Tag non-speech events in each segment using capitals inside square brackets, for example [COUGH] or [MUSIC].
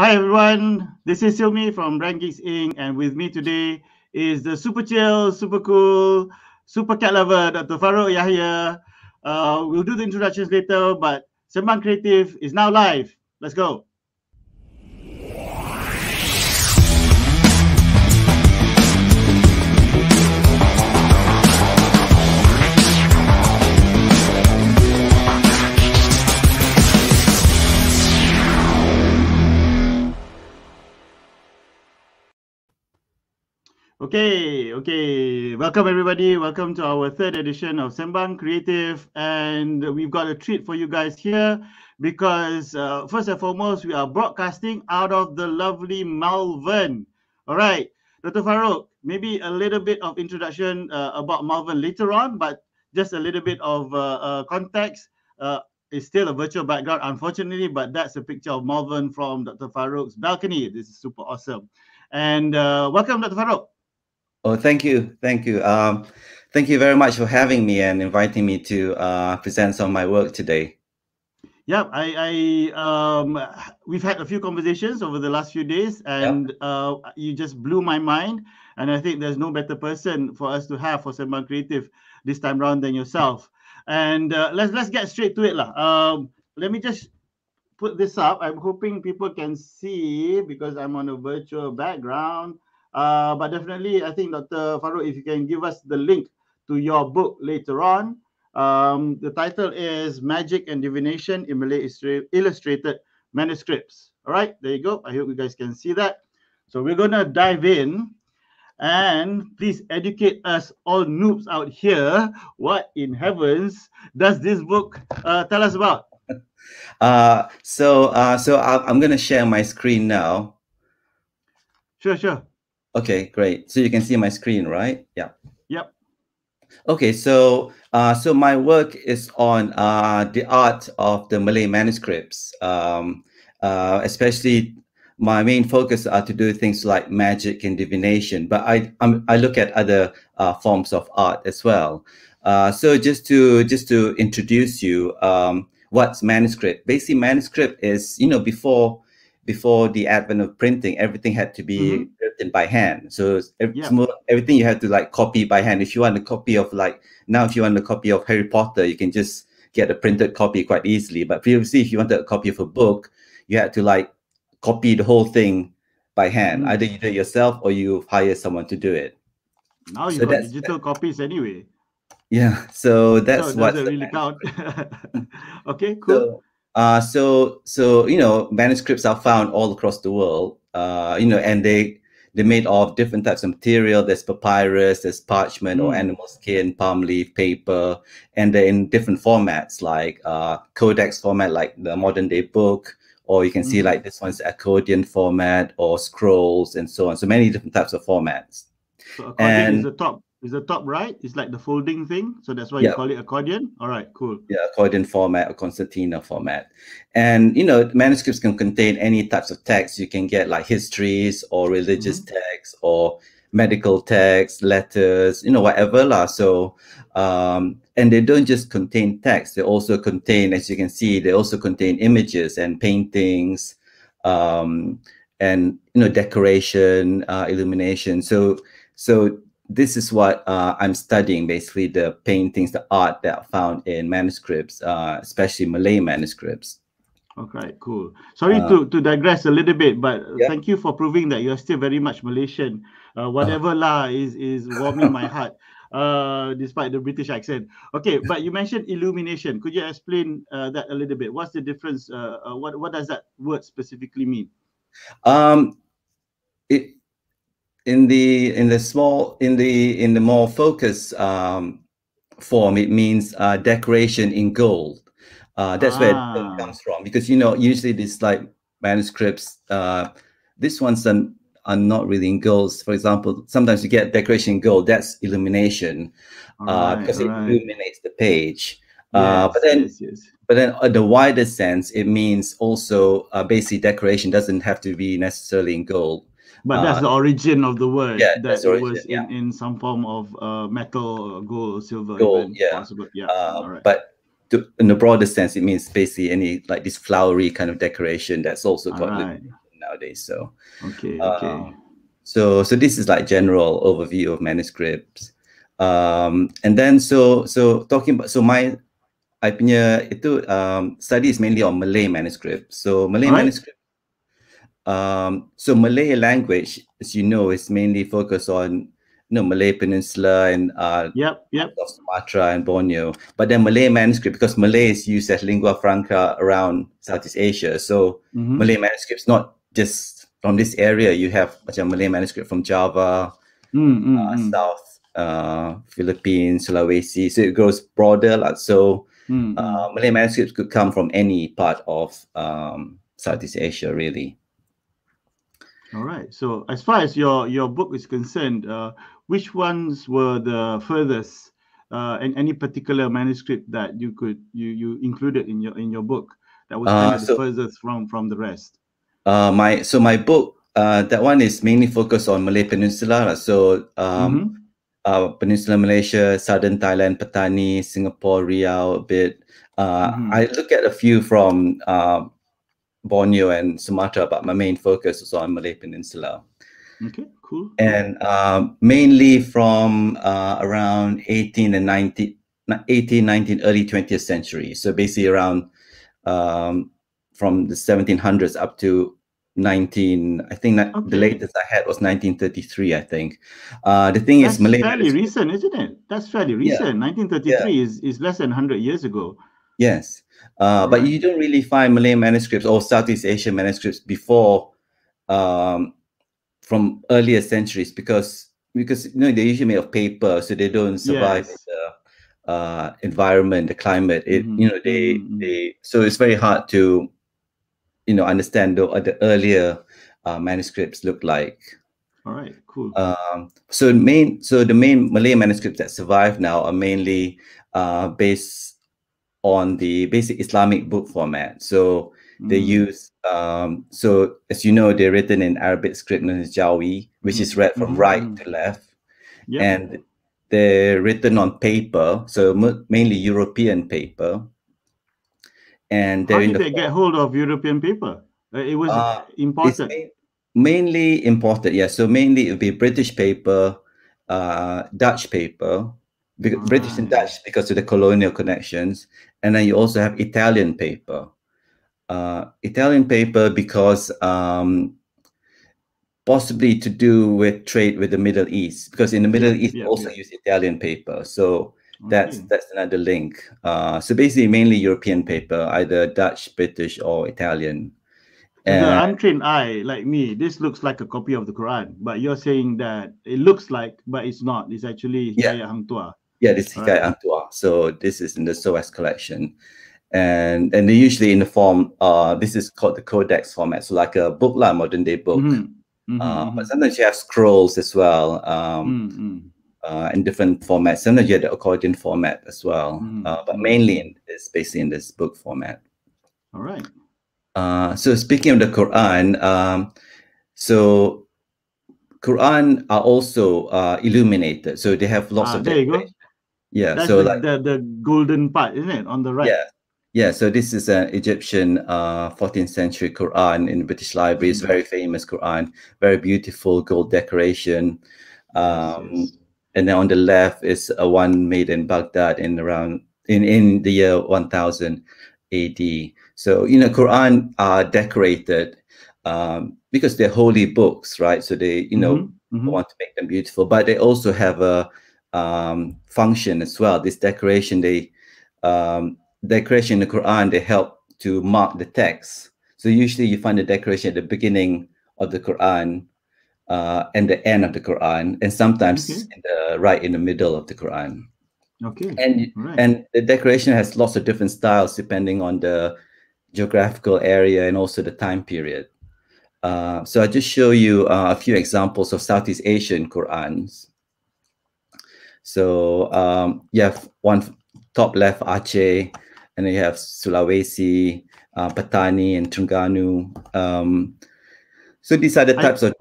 Hi everyone, this is Silmi from Geeks Inc. and with me today is the super chill, super cool, super cat lover, Dr. Farouk Yahya. Uh, we'll do the introductions later, but Sembang Creative is now live. Let's go. Okay, okay. Welcome everybody. Welcome to our third edition of Sembang Kreatif, and we've got a treat for you guys here because uh, first and foremost, we are broadcasting out of the lovely Malvern. All right, Dr. Farouk, maybe a little bit of introduction uh, about Malvern later on, but just a little bit of uh, uh context. Uh, it's still a virtual background, unfortunately, but that's a picture of Malvern from Dr. Farouk's balcony. This is super awesome. And uh, welcome, Dr. Farouk. Oh, thank you. Thank you. Um, thank you very much for having me and inviting me to uh, present some of my work today. Yeah, I, I um, we've had a few conversations over the last few days, and yep. uh, you just blew my mind. And I think there's no better person for us to have for Sembang Kreatif this time around than yourself. And uh, let's let's get straight to it, lah. Um, let me just put this up. I'm hoping people can see because I'm on a virtual background. Uh, but definitely, I think Dr. Farouk, if you can give us the link to your book later on. Um, the title is Magic and Divination in Malay Illustrated Manuscripts. All right, there you go. I hope you guys can see that. So we're going to dive in and please educate us all noobs out here. What in heavens does this book uh, tell us about? [LAUGHS] Uh, so uh, so i am going to share my screen now. Sure, sure. Okay, great. So you can see my screen, right? Yeah. Yep. Okay, so uh, so my work is on uh, the art of the Malay manuscripts, um, uh, especially my main focus are to do things like magic and divination, but I I'm, i look at other uh, forms of art as well. Uh, so just to just to introduce you, um, what's manuscript? Basically, manuscript is you know before before the advent of printing, everything had to be mm-hmm. written by hand. So every, yeah. everything you had to like copy by hand. If you want a copy of like now, if you want a copy of Harry Potter, you can just get a printed copy quite easily. But previously, if you wanted a copy of a book, you had to like copy the whole thing by hand. Mm-hmm. Either you do it yourself or you hire someone to do it. Now you so got digital copies anyway. Yeah, so that's so what doesn't really count. [LAUGHS] [LAUGHS] okay, cool. So, uh, so so you know manuscripts are found all across the world. Uh, you know, and they they're made of different types of material. There's papyrus, there's parchment mm. or animal skin, palm leaf, paper, and they're in different formats like uh, codex format, like the modern day book, or you can mm. see like this one's accordion format or scrolls and so on. So many different types of formats. So accordion and, is the top is the top right? It's like the folding thing. So that's why yeah. you call it accordion. All right, cool. Yeah, accordion format or concertina format. And you know, manuscripts can contain any types of text. You can get like histories or religious mm-hmm. texts or medical texts, letters, you know, whatever. La. So um, and they don't just contain text, they also contain, as you can see, they also contain images and paintings, um, and you know, decoration, uh, illumination. So so this is what uh, I'm studying, basically the paintings, the art that are found in manuscripts, uh, especially Malay manuscripts. Okay, cool. Sorry uh, to, to digress a little bit, but yeah. thank you for proving that you're still very much Malaysian. Uh, whatever la is is warming my heart, [LAUGHS] uh, despite the British accent. Okay, but you mentioned illumination. Could you explain uh, that a little bit? What's the difference? what what does that word specifically mean? Um, it in the in the small in the in the more focused um, form, it means uh, decoration in gold. Uh, that's ah. where it ah. comes from because you know usually these like manuscripts, uh, this ones are, are not really in gold. For example, sometimes you get decoration in gold. That's illumination uh, right, because it right. illuminates the page. Uh, yes, but then, yes, yes. but then, in the wider sense, it means also uh, basically decoration doesn't have to be necessarily in gold. But that's uh, the origin of the word. Yeah, that origin, was in, yeah. in some form of uh, metal, gold, silver, gold. Yeah, possible. yeah. Uh, But to, in the broader sense, it means basically any like this flowery kind of decoration that's also got right. nowadays. So okay, okay. So so this is like general overview of manuscripts. Um, and then so so talking about so my I punya itu um, study is mainly on Malay manuscripts. So Malay right. manuscript. Um, so Malay language, as you know, is mainly focused on you know Malay Peninsula and uh, yep, yep. of Sumatra and Borneo. But then Malay manuscript, because Malay is used as lingua franca around Southeast Asia, so mm-hmm. Malay manuscripts not just from this area. You have a Malay manuscript from Java, mm-hmm. uh, mm. South uh, Philippines, Sulawesi. So it goes broader. Like, so Mm-hmm. Uh, Malay manuscripts could come from any part of um, Southeast Asia, really. All right. So, as far as your your book is concerned, uh, which ones were the furthest, uh, and any particular manuscript that you could you you included in your in your book that was kind uh, of so, the furthest from from the rest? Uh, my so my book uh, that one is mainly focused on Malay Peninsula. So um, mm-hmm uh, Peninsula Malaysia, Southern Thailand, Patani, Singapore, Riau a bit. Uh, mm-hmm. I look at a few from uh, Borneo and Sumatra, but my main focus is on Malay Peninsula. Okay, cool. And um, mainly from uh, around 18 and 19, 18, 19, early 20th century. So basically around um, from the 1700s up to 19 i think that okay. the latest i had was 1933 i think uh the thing that's is Malay fairly recent isn't it that's fairly recent yeah. 1933 yeah. is is less than 100 years ago yes uh, but you don't really find malay manuscripts or southeast asian manuscripts before um from earlier centuries because because you know they're usually made of paper so they don't survive yes. the uh environment the climate it mm-hmm. you know they mm-hmm. they so it's very hard to you know understand the, the earlier uh, manuscripts look like. All right, cool. Um, so main so the main Malay manuscripts that survive now are mainly uh, based on the basic Islamic book format. So they mm. use um, so as you know they're written in Arabic script known as Jawi, which mm. is read from mm. right to left, yep. and they're written on paper, so mainly European paper and how did the they get hold of European paper? Uh, it was uh, imported. mainly imported, yeah. So mainly it would be British paper, uh, Dutch paper. British and Dutch because of the colonial connections, and then you also have Italian paper. Uh, Italian paper because um, possibly to do with trade with the Middle East, because in the Middle yeah, East yeah, also yeah. use Italian paper. So that's okay. that's another link. Uh, so basically, mainly European paper, either Dutch, British, or Italian. And the untrained eye, like me, this looks like a copy of the Quran, but you're saying that it looks like, but it's not. It's actually Hikayat Hang Tuah. Yeah, this is right. Hang Tuah. So this is in the SOAS collection, and and they usually in the form. Uh, this is called the Codex format, so like a book, like modern day book. Mm-hmm. Mm-hmm. Uh, but mm-hmm. sometimes you have scrolls as well. Um, mm-hmm uh, in different formats. Sometimes you have the accordion format as well, mm. uh, but mainly in, it's basically in this book format. All right. Uh, so speaking of the Quran, um, so Quran are also uh, illuminated, so they have lots ah, of. There you go. Yeah, That's so the, like the the golden part, isn't it, on the right? Yeah, yeah. So this is an Egyptian uh, 14th century Quran in the British Library. It's mm. very famous Quran, very beautiful gold decoration. Um, and then on the left is a one made in Baghdad in around in in the year 1000 AD. So you know, Quran are decorated um, because they're holy books, right? So they you know mm-hmm. Mm-hmm. want to make them beautiful, but they also have a um, function as well. This decoration, they um, decoration in the Quran, they help to mark the text. So usually you find the decoration at the beginning of the Quran uh, and the end of the Quran, and sometimes okay. in the right in the middle of the Quran. Okay. And right. and the decoration has lots of different styles depending on the geographical area and also the time period. Uh, so I just show you uh, a few examples of Southeast Asian Qurans. So um, you have one top left Aceh, and then you have Sulawesi, uh, Patani, and Terengganu. Um, so these are the types I, of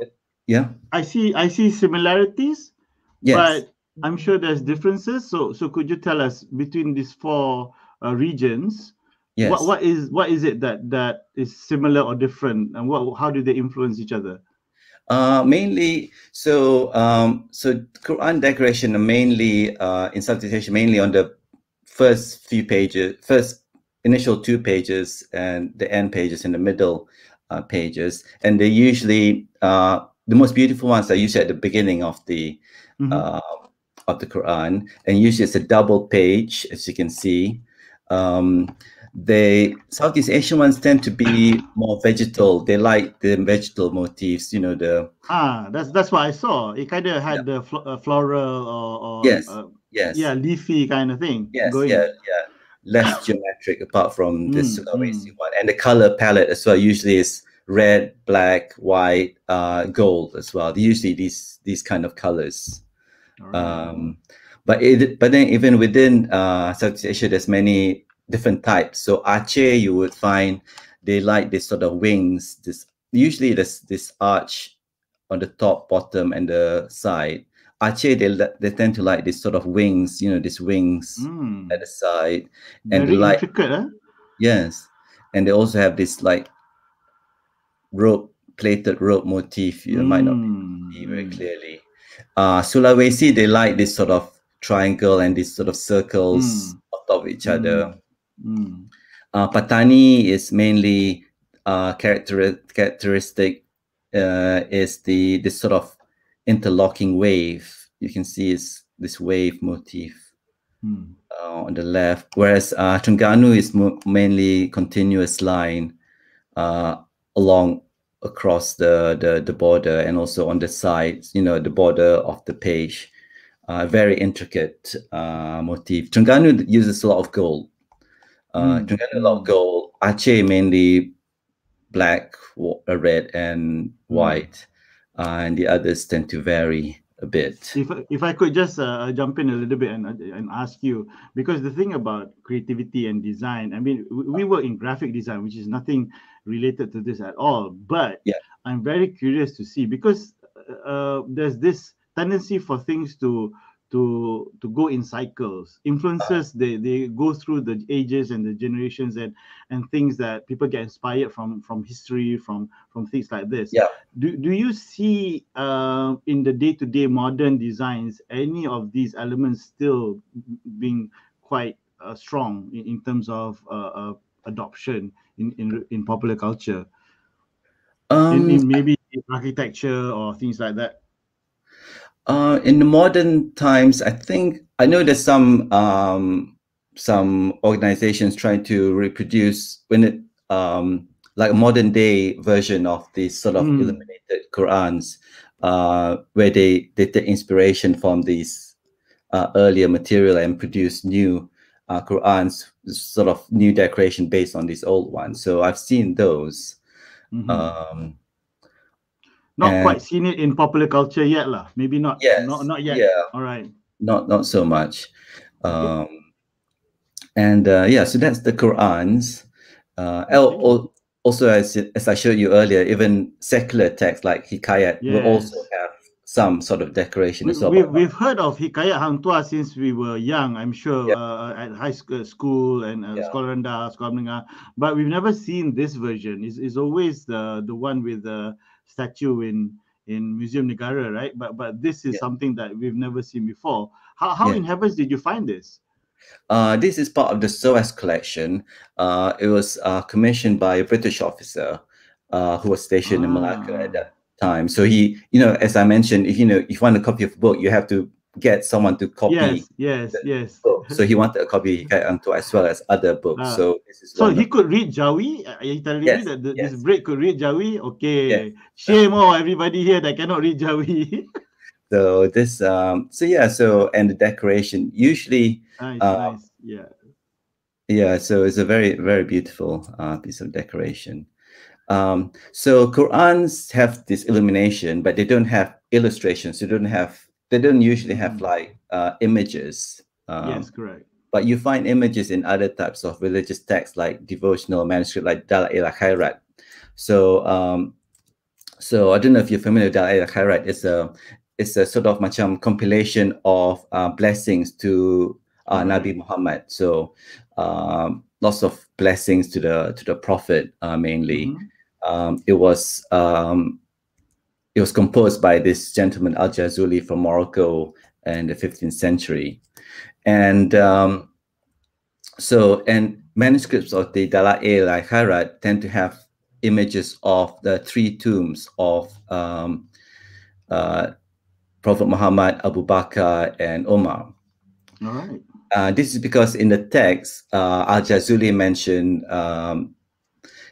yeah i see i see similarities yes. but i'm sure there's differences so so could you tell us between these four uh, regions Yes. What what is what is it that that is similar or different, and what how do they influence each other? Uh, mainly, so um, so Quran decoration mainly uh, in Asia, mainly on the first few pages, first initial two pages, and the end pages in the middle uh, pages, and they usually uh, the most beautiful ones are usually at the beginning of the mm -hmm. of the Quran, and usually it's a double page, as you can see. Um, the Southeast Asian ones tend to be more vegetal. They like the vegetal motifs, you know, the ah, that's that's what I saw. It kind of had yeah. the fl uh, floral or, or yes, uh, yes, yeah, leafy kind of thing. Yes, going. yeah, yeah, less geometric apart from the mm, Sulawesi mm. one, and the color palette as well. Usually is red, black, white, uh, gold as well. Usually these these kind of colors. Right. Um, but it, but then even within uh, Southeast Asia, there's many different types. So Aceh, you would find they like this sort of wings. This usually this this arch on the top, bottom, and the side. Aceh, they they tend to like this sort of wings. You know, these wings mm. at the side, and Very like intricate, huh? yes, and they also have this like rope plated rope motif. You mm. might not see very hmm. clearly. Uh, Sulawesi, they like this sort of triangle and these sort of circles mm. on top of each other. Mm. Uh, Patani is mainly uh, character characteristic uh, is the this sort of interlocking wave. You can see is this wave motif mm. uh, on the left, whereas uh, Terengganu is mainly continuous line uh, along across the, the the border and also on the sides. You know the border of the page. Uh, very intricate uh, motif. Terengganu uses a lot of gold uh, mm. a lot of gold. Aceh mainly black, uh, red, and hmm. white, uh, and the others tend to vary a bit. If if I could just uh, jump in a little bit and and ask you because the thing about creativity and design, I mean, we work in graphic design, which is nothing related to this at all. But yeah. I'm very curious to see because uh, there's this tendency for things to to to go in cycles. Influences they they go through the ages and the generations and and things that people get inspired from from history from from things like this. Yeah. Do, do you see uh, in the day-to-day modern designs any of these elements still being quite uh, strong in, in terms of uh, uh adoption in, in in popular culture? Um, in, in maybe architecture or things like that uh, in the modern times, I think I know there's some um, some organizations trying to reproduce when it um, like a modern day version of these sort of mm. illuminated Qurans, uh, where they they take inspiration from these uh, earlier material and produce new uh, Qurans, sort of new decoration based on these old ones. So I've seen those. Mm -hmm. um, not and, quite seen it in popular culture yet, lah. Maybe not. Yes. Not not yet. Yeah. All right. Not not so much. Um, okay. And uh, yeah, so that's the Qurans. Uh, okay. also, as as I showed you earlier, even secular texts like Hikayat yes. will also have some sort of decoration we, well. We've, we've heard of Hikayat Hang Tuah since we were young, I'm sure, yeah. uh, at high school, school and uh, yeah. Sekolah Rendah, Sekolah but we've never seen this version. It's, it's always the, the one with the statue in in Museum Negara, right? But but this is yeah. something that we've never seen before. How how yeah. in heavens did you find this? Uh, this is part of the SOAS collection. Uh, it was uh, commissioned by a British officer uh, who was stationed ah. in Malacca at that time. So he, you know, as I mentioned, if you know, if you want a copy of a book, you have to get someone to copy. Yes, yes, yes. Book. So he wanted a copy Anto as well as other books. Uh, so this is so he could read Jawi. Are you telling yes, me that the, yes. this break could read Jawi? Okay, yes. shame on everybody here that cannot read Jawi. [LAUGHS] so this, um, so yeah, so and the decoration usually, nice, um, nice. yeah, yeah. So it's a very very beautiful uh, piece of decoration. Um, so Qurans have this illumination, but they don't have illustrations. They don't have they don't usually have mm. like uh, images. Um, yes, correct. But you find images in other types of religious texts like devotional manuscript, like Dalail Khairat. So, um, so I don't know if you're familiar with Dalail Khairat. It's a it's a sort of macam compilation of uh, blessings to uh, Nabi Muhammad. So um, lots of blessings to the to the prophet uh, mainly. Mm -hmm. um, it was um, it was composed by this gentleman Al Jazuli from Morocco in the 15th century, and um, so and manuscripts of the Dalail al Khairat tend to have images of the three tombs of um, uh, Prophet Muhammad, Abu Bakr, and Omar. All right. Uh, this is because in the text, uh, Al Jazuli mentioned, um,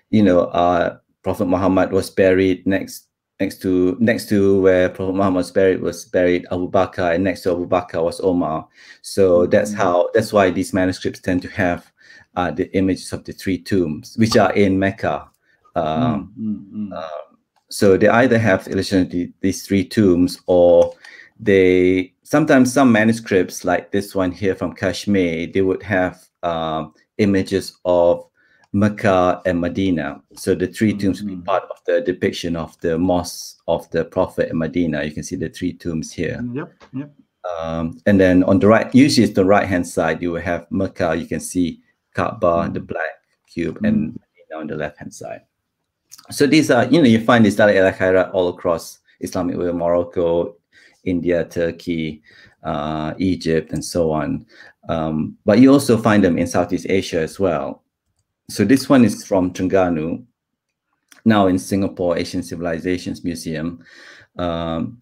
you know, uh, Prophet Muhammad was buried next next to next to where Prophet Muhammad was buried was buried Abu Bakr, and next to Abu Bakr was Omar. So that's mm-hmm. how that's why these manuscripts tend to have uh, the images of the three tombs, which are in Mecca. Um, mm -hmm. so they either have illustration of the, these three tombs, or they sometimes some manuscripts like this one here from Kashmir, they would have um, images of Mecca and Medina. So the 3 mm -hmm. tombs be part of the depiction of the mosque of the Prophet in Medina. You can see the three tombs here. Yep, yep. Um, and then on the right, usually it's the right hand side, you will have Mecca. You can see Kaaba, mm -hmm. the black cube, mm -hmm. and Medina on the left hand side. So these are, you know, you find this Dalail Khairat all across Islamic world, Morocco, India, Turkey, uh, Egypt, and so on. Um, but you also find them in Southeast Asia as well. So this one is from Terengganu, now in Singapore Asian Civilizations Museum. Um,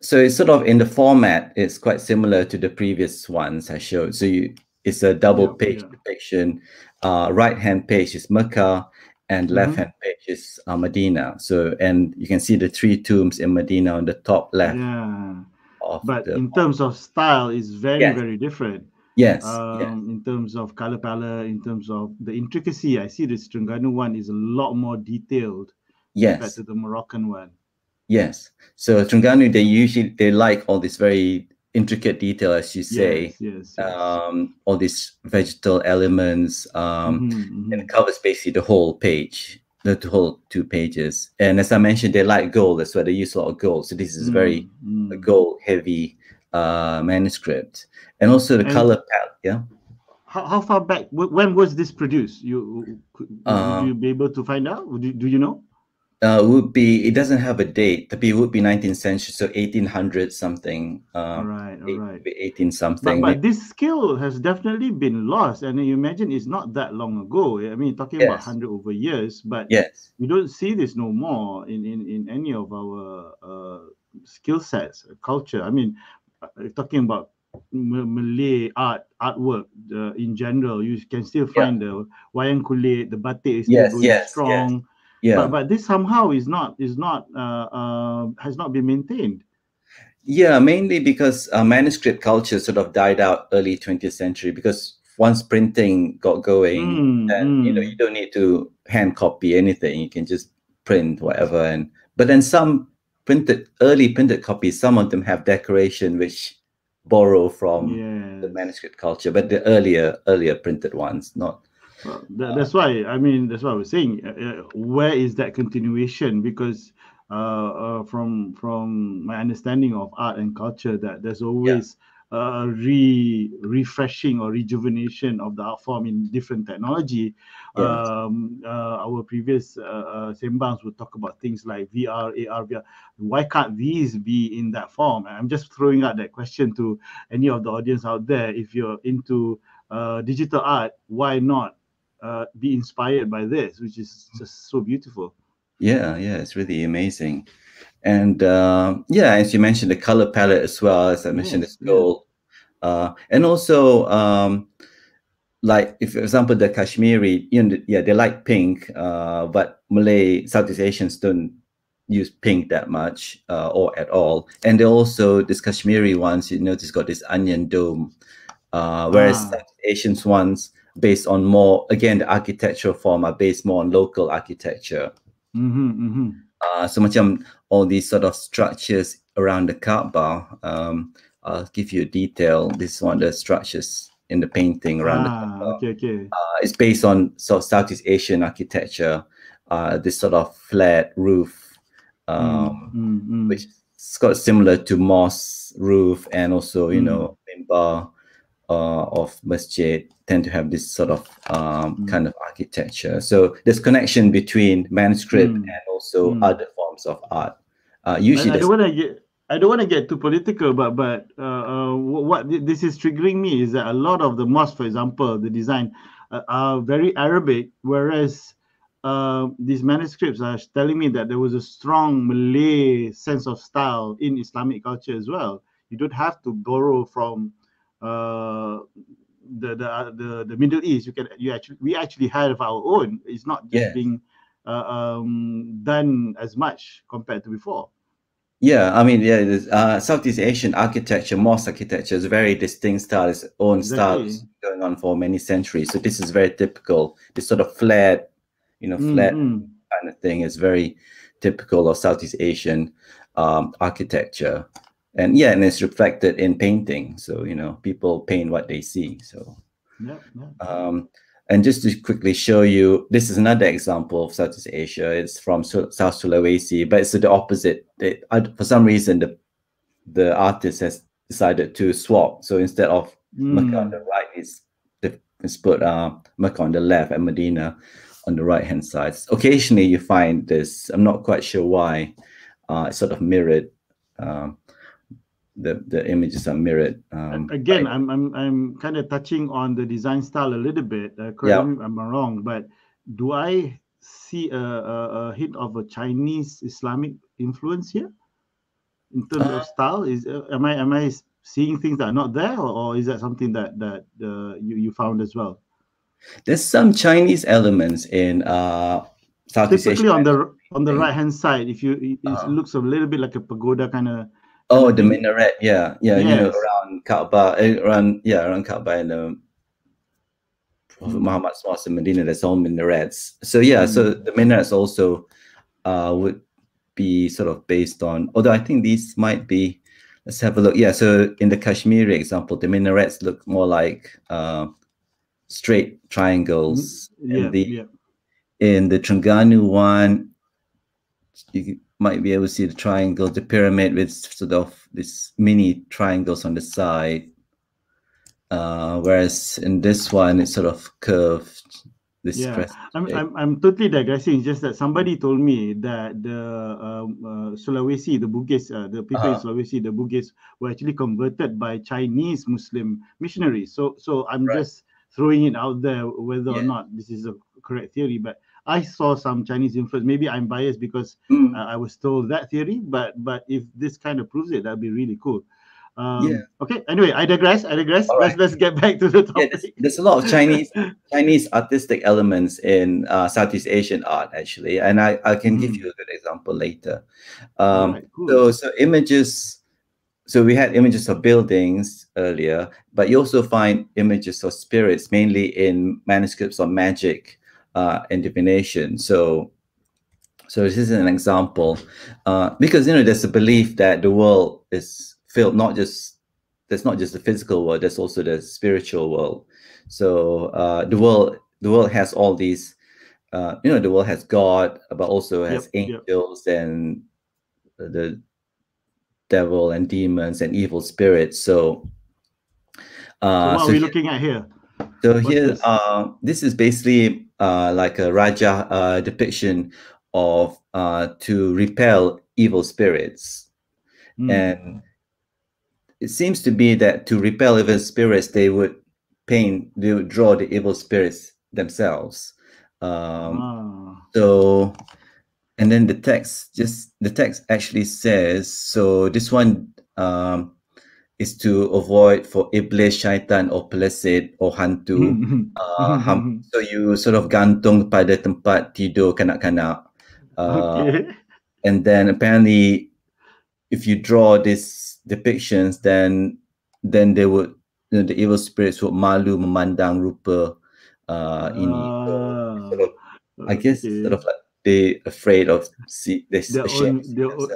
so it's sort of in the format, it's quite similar to the previous ones I showed. So you, it's a double page yeah. depiction. Uh, right hand page is Mecca, and mm-hmm. left hand page is uh, Medina. So, and you can see the three tombs in Medina on the top left. Yeah. But in terms of style, it's very, very different. Yes, um, yes. In terms of color palette, in terms of the intricacy, I see this Terengganu one is a lot more detailed yes. compared to the Moroccan one. Yes. So Terengganu, they usually they like all this very intricate detail, as you say. Yes, yes, yes. Um, all these vegetal elements, um, mm-hmm, mm-hmm. and it covers basically the whole page, the whole two pages. And as I mentioned, they like gold. That's why they use a lot of gold. So this is mm-hmm. very mm. gold heavy uh, manuscript, and also the and color palette. Yeah. How, how far back? When was this produced? You could, uh, you be able to find out? Do, do you know? uh, would be it doesn't have a date but it would be 19th century so 1800 something uh, right all right 18 something but, but, this skill has definitely been lost and you imagine it's not that long ago i mean talking yes. about 100 over years but yes we don't see this no more in in, in any of our uh, skill sets culture i mean talking about Malay art artwork uh, in general, you can still find yeah. the wayang kulit, the batik is still yes, going yes, strong. Yes yeah but, but this somehow is not is not uh, uh, has not been maintained yeah mainly because uh, manuscript culture sort of died out early 20th century because once printing got going mm, then mm. you know you don't need to hand copy anything you can just print whatever and but then some printed early printed copies some of them have decoration which borrow from yes. the manuscript culture but the earlier earlier printed ones not well, that, that's why I mean that's what I was saying. Uh, uh, where is that continuation? Because uh, uh, from from my understanding of art and culture, that there's always yeah. A re refreshing or rejuvenation of the art form in different technology. Yes. Um, uh, our previous uh, sembangs would talk about things like VR, AR, VR. Why can't these be in that form? I'm just throwing out that question to any of the audience out there. If you're into digital art, why not uh, be inspired by this, which is just so beautiful. Yeah, yeah, it's really amazing. And uh, yeah, as you mentioned, the color palette as well, as I mentioned, yes, gold. Uh, and also, um, like, if, for example, the Kashmiri, you know, yeah, they like pink, uh, but Malay, Southeast Asians don't use pink that much uh, or at all. And they also, this Kashmiri ones, you notice, got this onion dome, uh, whereas ah. Asians ones, based on more again the architectural form are based more on local architecture. Mm-hmm, mm-hmm. Uh, so macam all these sort of structures around the Kaaba. Um, I'll give you a detail. This is one of the structures in the painting around ah, the Kaaba. Okay, okay. Uh, it's based on sort of Southeast Asian architecture. Uh, this sort of flat roof, um, mm-hmm. which is got similar to mosque roof and also you mm. know mimbar uh, of masjid tend to have this sort of um, mm. kind of architecture. So there's connection between manuscript mm. and also mm. other forms of art. Uh, usually, I, I don't want to get I don't want to get too political, but but uh, uh, what this is triggering me is that a lot of the mosques, for example, the design uh, are very Arabic, whereas uh, these manuscripts are telling me that there was a strong Malay sense of style in Islamic culture as well. You don't have to borrow from uh, the, the uh, the the Middle East. You can you actually we actually have our own. It's not just yeah. being uh, um, done as much compared to before. Yeah, I mean, yeah, uh, Southeast Asian architecture, mosque architecture is very distinct style, its own exactly. styles going on for many centuries. So this is very typical. This sort of flat, you know, flat mm-hmm. kind of thing is very typical of Southeast Asian um, architecture. And yeah, and it's reflected in painting. So, you know, people paint what they see. So, yeah, yeah. Um, and just to quickly show you, this is another example of Southeast Asia. It's from South Sulawesi, but it's the opposite. It, for some reason, the the artist has decided to swap. So instead of mm. Mecca on the right, it's, it's put uh, Mecca on the left and Medina on the right hand side. Occasionally, you find this. I'm not quite sure why. Uh, it's sort of mirrored. Um, the the images are mirrored. Um, Again, I'm I'm I'm kind of touching on the design style a little bit. Uh, correct yeah. me if I'm wrong, but do I see a, a, a, hint of a Chinese Islamic influence here in terms uh, of style? Is uh, am I am I seeing things that are not there, or, or is that something that that uh, you you found as well? There's some Chinese elements in uh, Southeast Typically Asia. on the on the right hand side, if you it, uh, looks a little bit like a pagoda kind of Oh, the minaret. Yeah, yeah. Yes. You know, around Kaaba, eh, around yeah, around Kaaba and um, Prophet mm. Muhammad's mosque in Medina. There's all minarets. So yeah, mm. so the minarets also uh, would be sort of based on. Although I think these might be. Let's have a look. Yeah, so in the Kashmiri example, the minarets look more like uh, straight triangles. Mm. Yeah, in the yeah. in the Terengganu one, you might be able to see the triangle, the pyramid with sort of this mini triangles on the side. Uh, whereas in this one, it's sort of curved. This yeah, I'm, I'm, I'm totally digressing. It's just that somebody told me that the um, uh, Sulawesi, the Bugis, uh, the people uh-huh. in Sulawesi, the Bugis, were actually converted by Chinese Muslim missionaries. So, so I'm right. just throwing it out there whether yeah. or not this is a correct theory. But I saw some Chinese influence. Maybe I'm biased because mm. uh, I was told that theory, but but if this kind of proves it, that'd be really cool. Um, yeah. Okay. Anyway, I digress. I digress. All let's right. let's get back to the topic. Yeah, there's, there's, a lot of Chinese [LAUGHS] Chinese artistic elements in uh, Southeast Asian art, actually, and I, I can mm. give you a good example later. Um, right, cool. So so images. So we had images of buildings earlier, but you also find images of spirits, mainly in manuscripts of magic uh, and divination. So, so this is an example uh, because you know there's a belief that the world is filled not just there's not just the physical world, there's also the spiritual world. So uh, the world the world has all these. Uh, you know, the world has God, but also has yep, angels yep. and the devil and demons and evil spirits. So, uh, so what so are we here, looking at here? So What's here, this? Uh, this is basically like a rajah uh, depiction of uh, to repel evil spirits. Mm. And it seems to be that to repel evil spirits, they would paint, they would draw the evil spirits themselves. Um, oh. So, and then the text just the text actually says so. This one um, is to avoid for iblis, syaitan, or pelesit, or hantu. uh, ham, so you sort of gantung pada tempat tidur kanak-kanak. Uh, okay. And then apparently, if you draw these depictions, then then they would you know, the evil spirits would malu memandang rupa uh, ini. So, sort of, okay. I guess sort of like they afraid of see they their own, their own,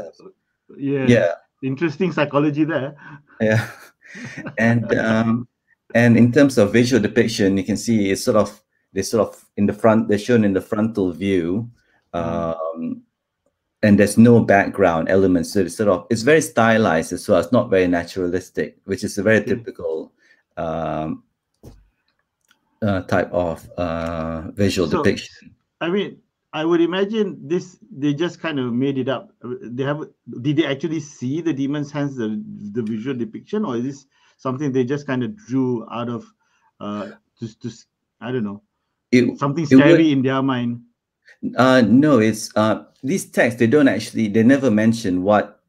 yeah. Yeah interesting psychology there. Yeah, and um, and in terms of visual depiction, you can see it's sort of they sort of in the front. They're shown in the frontal view, um, and there's no background elements. So it's sort of it's very stylized as well. It's not very naturalistic, which is a very typical um, uh, type of uh, visual so, depiction. I mean, I would imagine this they just kind of made it up. They have did they actually see the demon's hands, the the visual depiction, or is this something they just kind of drew out of uh just to I don't know it, something scary would, in their mind? Uh no, it's uh these texts they don't actually they never mention what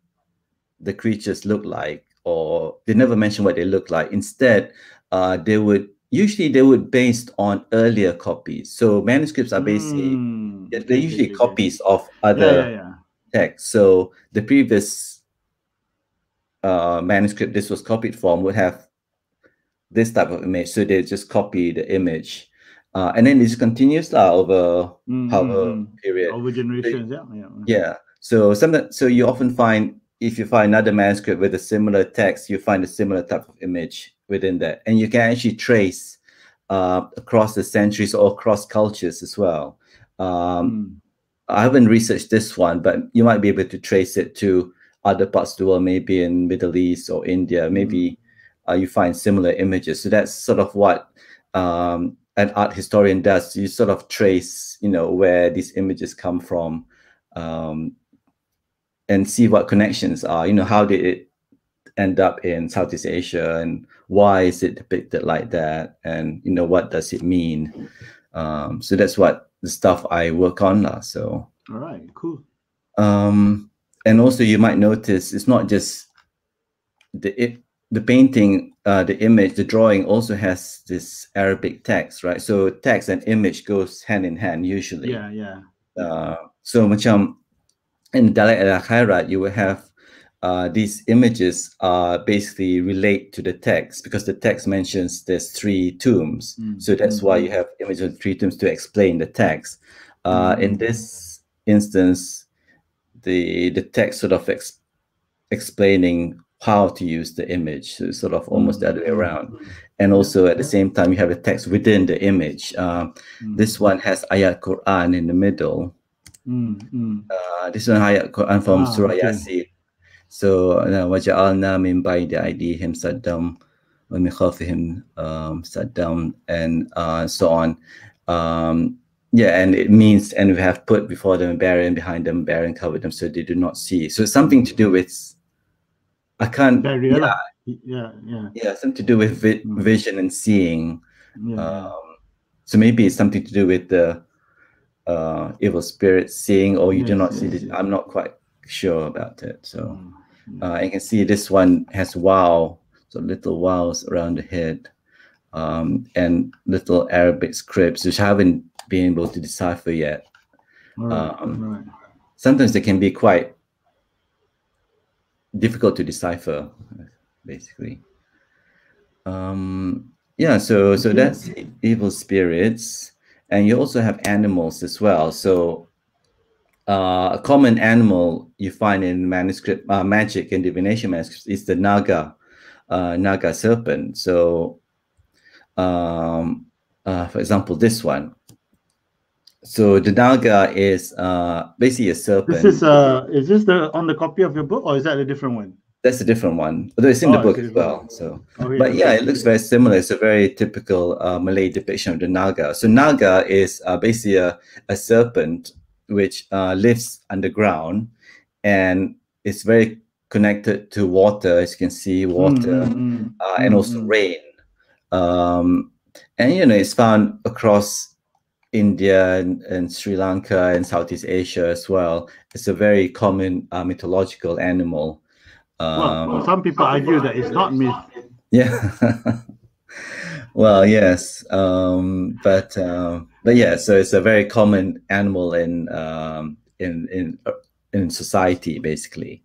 the creatures look like or they never mention what they look like. Instead, uh they would usually they would based on earlier copies. So manuscripts are basically mm. They're usually copies of other yeah, yeah, texts. So the previous uh, manuscript this was copied from would have this type of image. So they just copy the image. Uh, and then it's continuous uh, over mm-hmm. however period. Over generations, so, yeah, yeah. Yeah. So something so you often find if you find another manuscript with a similar text, you find a similar type of image within that. And you can actually trace uh, across the centuries or across cultures as well. Um, mm. I haven't researched this one, but you might be able to trace it to other parts of the world, maybe in Middle East or India. Hmm. Maybe uh, you find similar images. So that's sort of what um, an art historian does. You sort of trace, you know, where these images come from, um, and see what connections are. You know, how did it end up in Southeast Asia, and why is it depicted like that and you know what does it mean um, so that's what the stuff i work on now so. All right cool. Um, and also you might notice it's not just the it, the painting uh, the image the drawing also has this arabic text right? So text and image goes hand in hand usually. Yeah yeah. Uh, so macam in Dalail al-Khairat you will have uh, these images uh, basically relate to the text because the text mentions there's three tombs. Mm. So that's why you have images of three tombs to explain the text. Uh, mm. In this instance, the the text sort of ex explaining how to use the image, so sort of almost mm. the other way around. And also at the same time, you have a text within the image. Uh, mm. This one has ayat Quran in the middle. Uh, this one ayat Quran from ah, Surah okay. Yasin so وَجَعَلْنَا مِنْ بَيْدِ أَيْدِيهِمْ سَدًّا وَمِنْ خَلْفِهِمْ um, down and uh, so on. Um, yeah, and it means, and we have put before them a barrier and behind them a barrier and covered them so they do not see. So it's something to do with, I can't, barrier. yeah, yeah, yeah, yeah, something to do with vi mm. vision and seeing. Yeah. Um, so maybe it's something to do with the uh, evil spirit seeing, or you yes, do not yes, see. The, I'm not quite sure about it. So mm-hmm. uh, you can see this one has wow, so little wows around the head, um, and little Arabic scripts which I haven't been able to decipher yet. Right, um, right. Sometimes they can be quite difficult to decipher, basically. Um, yeah, so so that's evil spirits, and you also have animals as well. So uh, a common animal you find in manuscript uh, magic and divination manuscripts is the naga, uh, naga serpent. So, um, uh, for example, this one. So the naga is uh, basically a serpent. This is uh, is this the on the copy of your book, or is that a different one? That's a different one, although it's in oh, the book as well. So, oh, but yeah, it looks very similar. It's a very typical uh, Malay depiction of the naga. So naga is uh, basically a, a serpent which uh, lives underground and it's very connected to water as you can see water mm -hmm. uh, and also mm -hmm. rain. Um, and you know it's found across india and, and, sri lanka and southeast asia as well. It's a very common uh, mythological animal. Um, well, some people argue that it's not myth. Yeah. [LAUGHS] Well yes um, but um, but yeah, so it's a very common animal in um, in in in society basically,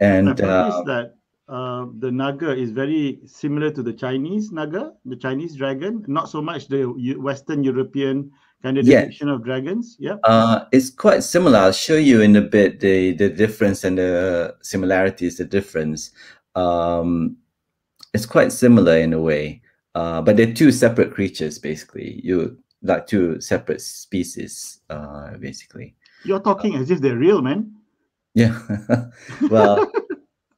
and uh, that uh, the naga is very similar to the Chinese naga, the Chinese dragon. Not so much the Western European kind of depiction yeah. of dragons. Yeah, uh, it's quite similar. I'll show you in a bit the the difference and the similarities, the difference. Um, it's quite similar in a way, uh, but they're two separate creatures. Basically, you like two separate species, uh, basically. You're talking uh, as if they're real, man. Yeah. [LAUGHS] well,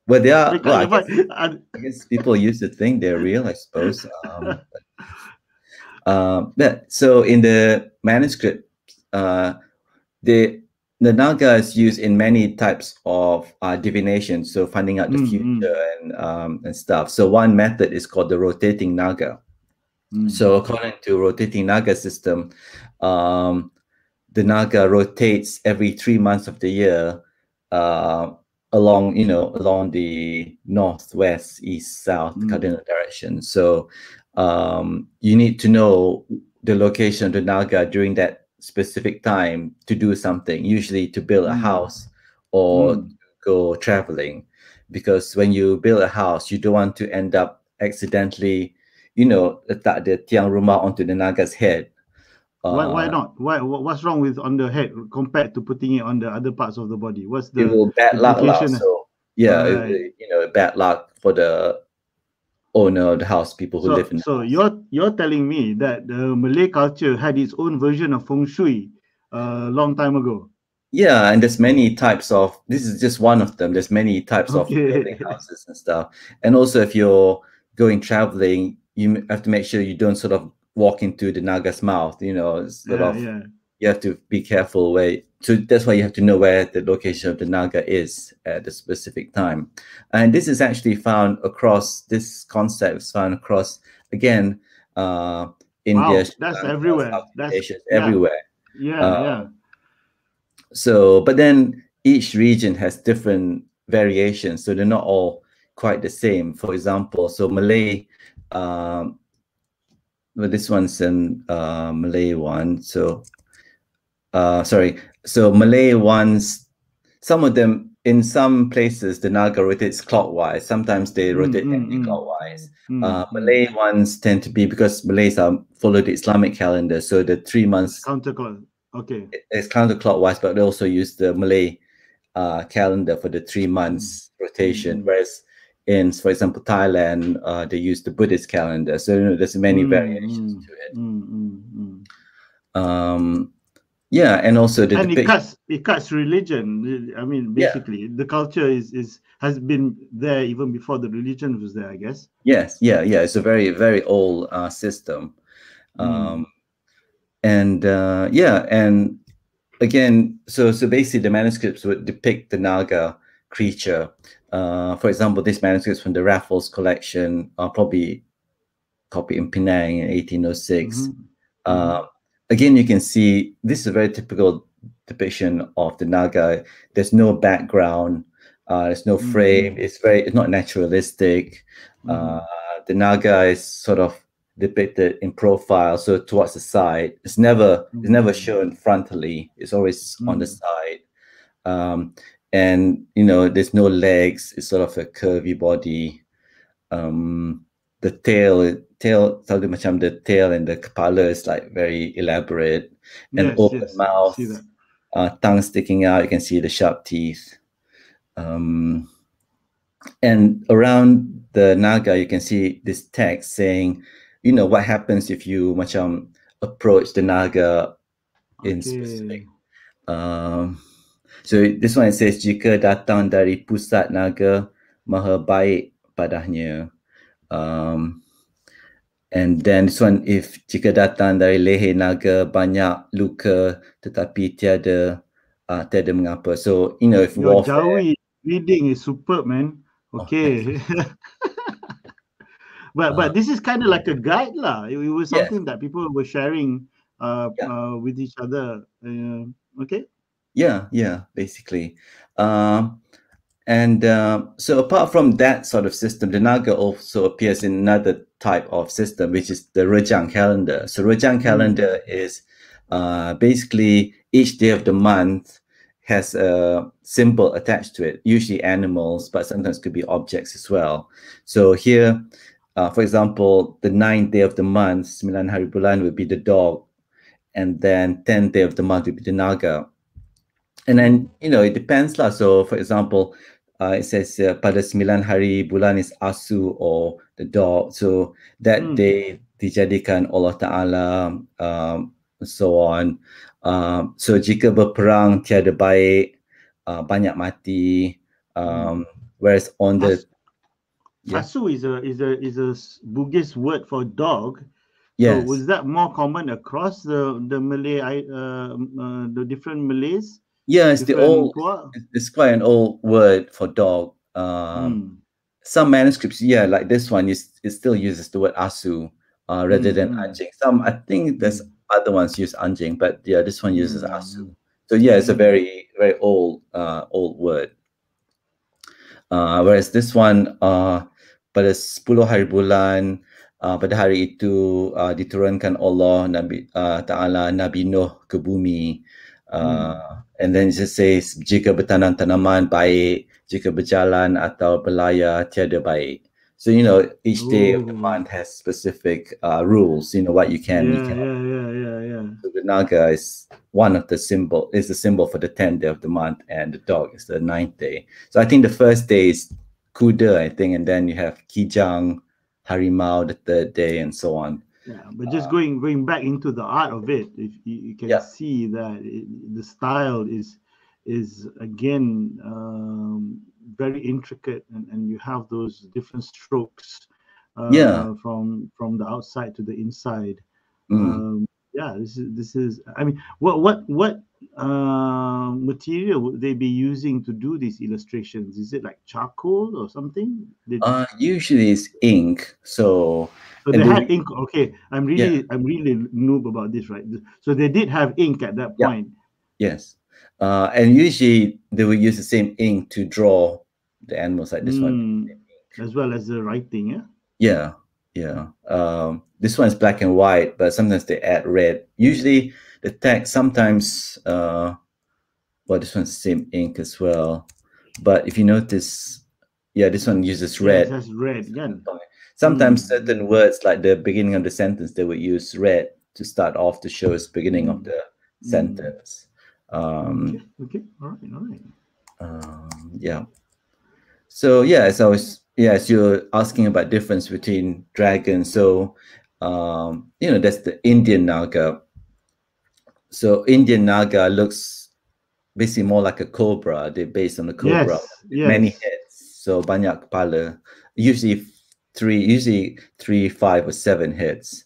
Well, they are. Well, I, guess, [LAUGHS] I guess people used to think they're real. I suppose. Um, uh, yeah. So in the manuscript, uh, the the naga is used in many types of uh, divination, so finding out the mm, future mm. and um, and stuff. So one method is called the rotating naga. Mm. So according to rotating naga system, um, the naga rotates every three months of the year uh, along, you know, along the north, west, east, south mm. cardinal direction. So um, you need to know the location of the naga during that specific time to do something, usually to build a mm. house or mm. go traveling. Because when you build a house, you don't want to end up accidentally, you know, letak the tiang rumah onto the naga's head. why, why uh, not? Why what's wrong with on the head compared to putting it on the other parts of the body? What's the it will bad luck, so yeah, right. it, you know, bad luck for the owner of the house, people who so, live in. So you're you're telling me that the Malay culture had its own version of feng shui a uh, long time ago. Yeah, and there's many types of. This is just one of them. There's many types okay. of building houses and stuff. And also, if you're going traveling, you have to make sure you don't sort of walk into the naga's mouth. You know, sort yeah, of. Yeah. You have to be careful where so that's why you have to know where the location of the naga is at a specific time and this is actually found across this concept is found across again uh india wow, that's uh, everywhere that's Asia, yeah. everywhere yeah uh, yeah so but then each region has different variations so they're not all quite the same for example so malay um well this one's an uh malay one so uh sorry so Malay ones, some of them in some places the Naga rotates clockwise. Sometimes they mm, rotate mm, anti-clockwise. Mm, uh, mm. Malay ones tend to be because Malays are follow the Islamic calendar, so the three months counterclockwise. Okay, it's counterclockwise, but they also use the Malay uh, calendar for the three months mm, rotation. Whereas in, for example, Thailand, uh, they use the Buddhist calendar. So you know, there's many variations to it. Um, yeah and also the and it cuts it cuts religion i mean basically yeah. the culture is is has been there even before the religion was there i guess yes yeah yeah it's a very very old uh, system mm. um and uh yeah and again so so basically the manuscripts would depict the naga creature uh for example this manuscripts from the raffles collection are probably copied in penang in 1806 mm-hmm. uh again, you can see this is a very typical depiction of the Naga. There's no background. Uh, there's no mm-hmm. frame. Mm. It's very. It's not naturalistic. Mm. Uh, the Naga is sort of depicted in profile, so towards the side. It's never. Mm. It's never mm. shown frontally. It's always mm. on the mm. side. Um, and you know, there's no legs. It's sort of a curvy body. Um, the tail tail selalu macam the tail and the kepala is like very elaborate and yes, open yes, mouth uh, tongue sticking out you can see the sharp teeth um, and around the naga you can see this text saying you know what happens if you macam approach the naga in okay. specific um, so this one says jika datang dari pusat naga maha baik padanya um, And then this one, if jika datang dari leher naga banyak luka tetapi tiada uh, tiada mengapa. So, you know, if Your warfare... Jawi reading is superb, man. Oh, okay. Oh, [LAUGHS] but but uh, this is kind of like a guide lah. It, it was something yeah. that people were sharing uh, yeah. uh, with each other. Uh, okay. Yeah, yeah, basically. Um, and uh, so apart from that sort of system, the Naga also appears in another type of system, which is the Rejang calendar. So Rejang hmm. calendar is uh, basically each day of the month has a symbol attached to it, usually animals, but sometimes could be objects as well. So here, uh, for example, the ninth day of the month, Sembilan Hari Bulan would be the dog, and then 10th day of the month would be the Naga. And then, you know, it depends. Lah. So, for example, uh, it says uh, pada sembilan hari bulan is asu or the dog. So that hmm. day dijadikan Allah Taala um, so on. Um, so jika berperang tiada baik, uh, banyak mati. Um, Whereas on the yeah. Asu is a is a is a Bugis word for dog. Yes. So was that more common across the the Malay uh, uh, the different Malays? Yeah, it's the old. It's quite an old word for dog. Um, mm. Some manuscripts, yeah, like this one, is it still uses the word asu uh, rather mm. than hmm. anjing. Some, I think, there's other ones use anjing, but yeah, this one uses mm. asu. So yeah, it's a hmm. very very old uh, old word. Uh, whereas this one, uh, pada 10 hari bulan uh, pada hari itu uh, diturunkan Allah Nabi uh, Taala Nabi Nuh ke bumi uh, hmm. And then it says jika bertanam tanaman baik jika berjalan atau berlayar tiada baik. So you know each day Ooh. of the month has specific uh, rules. You know what you can yeah, you can yeah yeah yeah yeah. So the naga is one of the symbol is the symbol for the 10th day of the month and the dog is the ninth day. So i think the first day is Kuda, I think, and then you have Kijang, Harimau the third day, and so on. Yeah, but just uh, going going back into the art of it, if you, you can yeah. see that it, the style is is again um, very intricate, and, and you have those different strokes. Uh, yeah. From from the outside to the inside. Mm. Um, yeah, this is this is. I mean, what what what uh, material would they be using to do these illustrations? Is it like charcoal or something? Did... Uh, usually it's ink. So, so they had ink. Okay, I'm really yeah. I'm really noob about this, right? So they did have ink at that point. Yeah. Yes, uh, and usually they will use the same ink to draw the animals like this mm, one, as well as the writing. Yeah. Yeah, yeah. Um, this one's black and white, but sometimes they add red. Usually the text sometimes uh well this one's same ink as well but if you notice yeah this one uses red yeah, red again sometimes mm. certain words like the beginning of the sentence they would use red to start off the show's beginning mm. of the mm. sentence um okay. okay all right all right um yeah so yeah as i was yeah as you're asking about difference between dragons so um you know that's the indian naga so Indian Naga looks basically more like a cobra. They're based on a cobra. Yes, yes. Many heads. So banyak kepala. Usually three, usually three, five, or seven heads.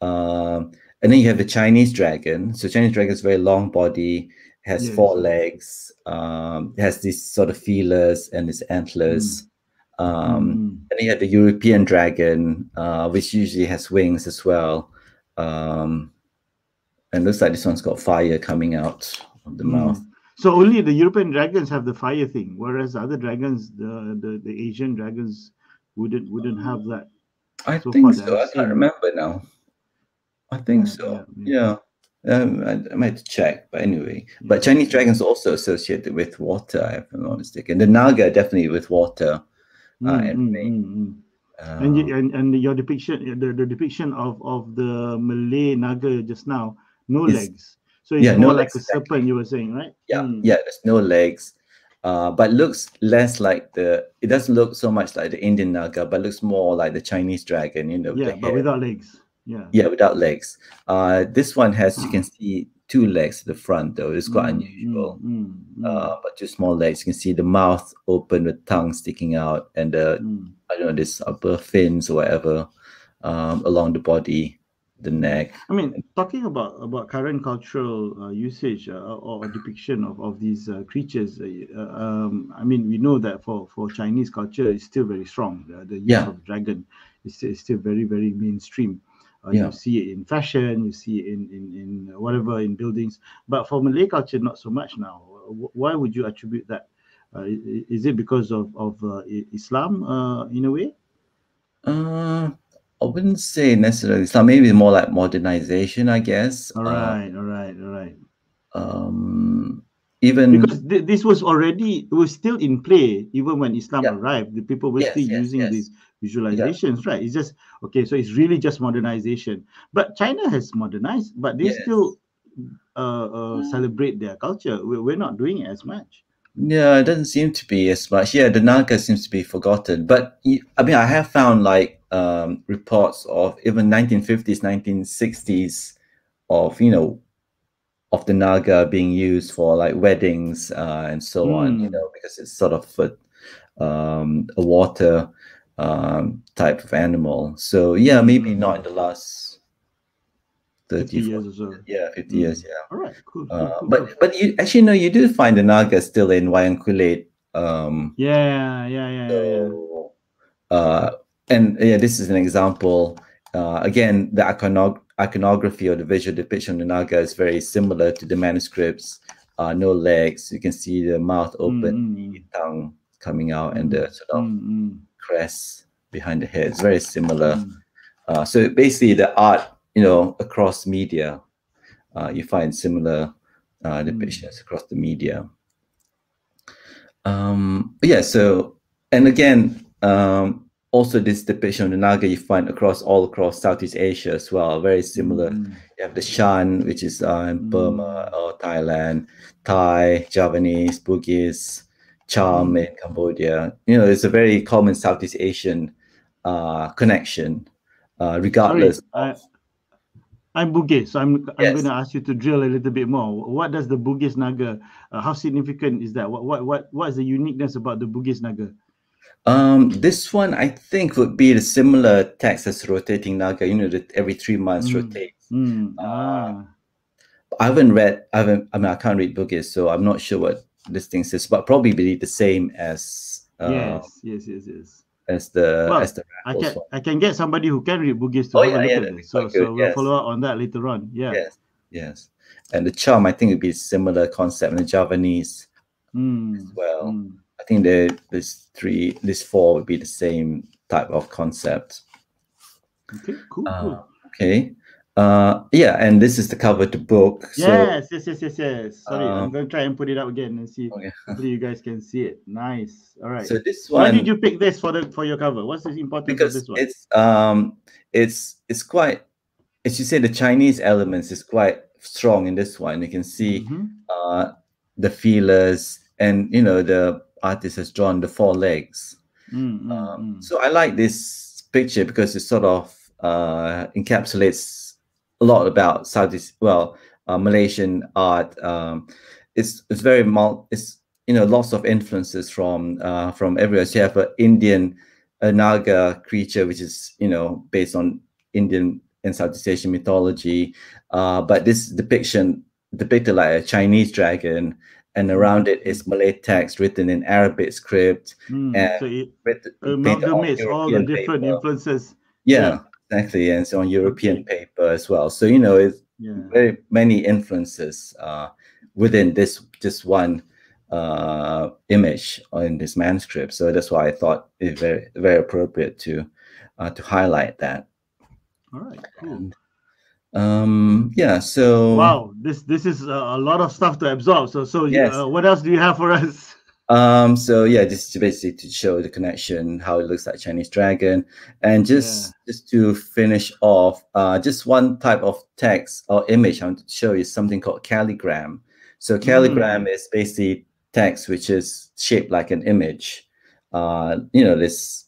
Um, and then you have the Chinese dragon. So Chinese dragon is very long body, has yes. four legs, um, has these sort of feelers and its antlers. Mm. Um, mm. And then you have the European dragon, uh, which usually has wings as well. Um, and looks like this one's got fire coming out of the mm. mouth. So only the European dragons have the fire thing, whereas other dragons, the the, the Asian dragons, wouldn't wouldn't have that. I so think so. I can't remember now. I think yeah, so. Yeah. yeah. Um, I, I might check, but anyway. But Chinese dragons also associated with water, if I'm not mistaken. And the Naga definitely with water uh, mm, and mm. Mm, mm. Uh, and, and and your depiction, the, the depiction of of the Malay Naga just now no it's, legs. So it's yeah, more no like legs, a serpent, exactly. you were saying, right? Yeah, mm. yeah, there's no legs. Uh, but looks less like the it doesn't look so much like the Indian naga, but looks more like the Chinese dragon, you know. Yeah, but without legs. Yeah. Yeah, without legs. Uh, this one has you can see two legs at the front though. It's quite mm, unusual. Mm, mm, uh, but two small legs. You can see the mouth open with tongue sticking out and the mm. I don't know this upper fins or whatever um, along the body the neck. I mean, talking about about current cultural uh, usage uh, or, depiction of of these uh, creatures, uh, uh, um, I mean, we know that for for Chinese culture, it's still very strong. The, the use yeah. of dragon is, is still very very mainstream. Uh, yeah. You see it in fashion, you see it in, in in whatever in buildings, but for Malay culture, not so much now. Why would you attribute that? is it because of of Islam in a way? I wouldn't say necessarily Islam, maybe more like modernization, I guess. All uh, right, uh, all right, all right. Um, even because th- this was already it was still in play even when Islam yeah. arrived. The people were yes, still yes, using yes. these visualizations, yeah. right? It's just okay, so it's really just modernization. But China has modernized, but they still uh, uh, celebrate their culture. We're, we're not doing it as much. Yeah, it doesn't seem to be as much. Yeah, the Naga seems to be forgotten. But I mean, I have found like um, reports of even 1950s, 1960s of you know of the Naga being used for like weddings uh, and so mm. on. You hmm. know, because it's sort of a, um, a water um, type of animal. So yeah, maybe not in the last 30 years or so. Yeah, 50 mm. years, yeah. All right, cool. cool, uh, cool but cool. but you actually no, you do find the Naga still in Wayang Um, yeah, yeah, yeah, so, yeah. Uh, and yeah, this is an example. Uh, again, the iconog iconography or the visual depiction of the Naga is very similar to the manuscripts. Uh, no legs. You can see the mouth open, mm, the tongue coming out, and the sort of mm, crest behind the head. It's very similar. Mm. Uh, so basically, the art, you know, across media, uh, you find similar uh, depictions across the media. Um, yeah. So, and again, um, also this depiction of the Naga you find across all across Southeast Asia as well. Very similar. Mm. You have the Shan, which is uh, in Burma mm. or Thailand, Thai, Javanese, Bugis, Cham in Cambodia. You know, it's a very common Southeast Asian uh, connection, uh, regardless. Sorry, I, am Bugis, so I'm I'm yes. going to ask you to drill a little bit more. What does the Bugis Naga? Uh, how significant is that? What what what what is the uniqueness about the Bugis Naga? Um, this one I think would be the similar text as rotating Naga. You know, that every three months mm. rotates. Mm. Ah. I haven't read. I haven't. I mean, I can't read Bugis, so I'm not sure what this thing says, but probably be the same as uh, yes, yes, yes, yes. As the well, as the I can one. I can get somebody who can read Bugis to oh, yeah, yeah, So so we'll yes. follow up on that later on. Yeah. Yes. Yes. And the charm, I think, would be similar concept in the Javanese mm. as well. Mm. I think the this three, this four would be the same type of concept. Okay, cool, uh, cool. Okay. Uh, yeah, and this is the cover to book. Yes, so, yes, yes, yes, yes. Sorry, um, I'm going to try and put it up again and see. Okay. [LAUGHS] Hopefully, you guys can see it. Nice. All right. So this one. Why did you pick this for the for your cover? What's the importance because of this one? It's um, it's it's quite. As you say, the Chinese elements is quite strong in this one. You can see mm-hmm. uh the feelers, and you know the artist has drawn the four legs. Mm-hmm. Um, so I like this picture because it sort of uh encapsulates a lot about Southeast, well, uh, Malaysian art. Um, it's it's very mul- it's you know lots of influences from uh, from everywhere. So you have an Indian a Naga creature, which is you know based on Indian and Southeast Asian mythology, uh, but this depiction depicted like a Chinese dragon, and around it is Malay text written in Arabic script, mm, and so it amalgamates all the different paper. influences. Yeah, yeah, exactly, and it's on European paper as well. So you know, it's yeah. very many influences uh, within this just one uh, image in this manuscript. So that's why I thought it very very appropriate to uh, to highlight that. All right, cool. And, um yeah so wow this this is a, lot of stuff to absorb so so yes. Uh, what else do you have for us [LAUGHS] um, so yeah, just basically to show the connection, how it looks like Chinese dragon, and just yeah. just to finish off, uh, just one type of text or image I want to show you something called calligram. So calligram mm. is basically text which is shaped like an image. Uh, you know this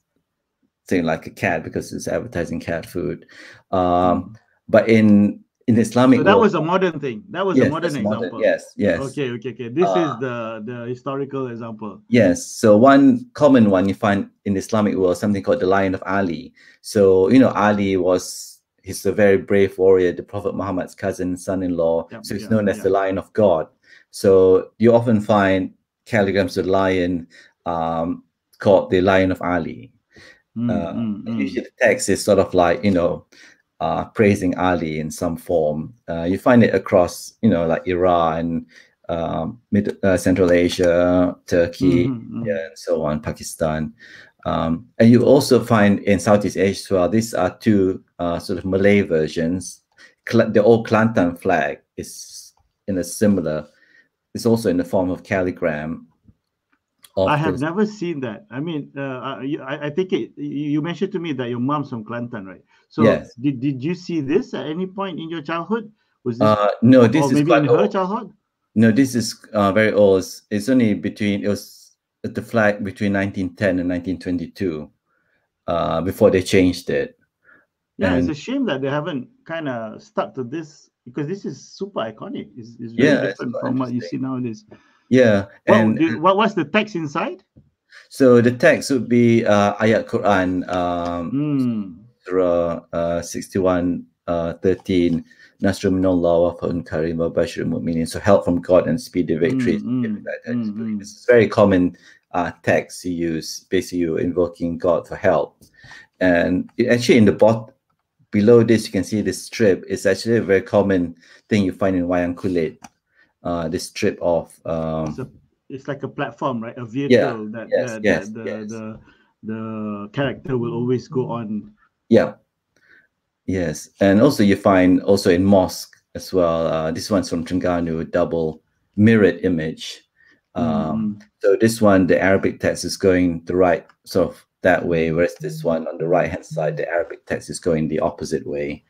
thing like a cat because it's advertising cat food. Um, but in in Islamic. So that world, was a modern thing. That was yes, a modern example. Modern, yes, yes. Okay, okay, okay. This uh, is the the historical example. Yes. So one common one you find in Islamic world something called the Lion of Ali. So you know Ali was he's a very brave warrior, the Prophet Muhammad's cousin, son-in-law. Yep, so he's yep, known as yep. the Lion of God. So you often find calligrams of the lion um, called the Lion of Ali. Mm, uh, mm, mm. Usually the text is sort of like you know uh, praising Ali in some form. Uh, you find it across, you know, like Iran, um, Mid, uh, Central Asia, Turkey, mm-hmm. yeah, and so on, Pakistan. Um, and you also find in Southeast Asia as well, these are two uh, sort of Malay versions. the old Kelantan flag is in a similar, it's also in the form of calligram. I have never seen that. I mean, uh, I, I think it, you mentioned to me that your mom's from Kelantan, right? So yes. did, did you see this at any point in your childhood? Was this, uh, no, this is maybe in her childhood? No, this is uh, very old. It's only between it was the flag between 1910 and 1922 uh, before they changed it. Yeah, and, it's a shame that they haven't kind of stuck to this because this is super iconic. It's, it's very yeah, different from what you see nowadays. Yeah, and what, what what's the text inside? So the text would be uh, ayat Quran, um, Mm. Surah uh, 61, uh, 13, Nasrul minallah wa fa'un karim wa mu'minin. So help from God and speed the victory. Mm, mm, something like that. mm, mm. This is very common uh, text you use. Basically, you invoking God for help. And actually, in the bot below this, you can see this strip. It's actually a very common thing you find in wayang kulit. Uh, this strip of um, It's, a, it's like a platform, right? A vehicle that, yes, that, yes, that the, yes. the the character will always go on. Yeah. Yes, and also you find also in mosque as well. Uh, this one's from Terengganu, double mirrored image. Um, Mm, So this one, the Arabic text is going the right sort of that way, whereas this one on the right hand side, the Arabic text is going the opposite way.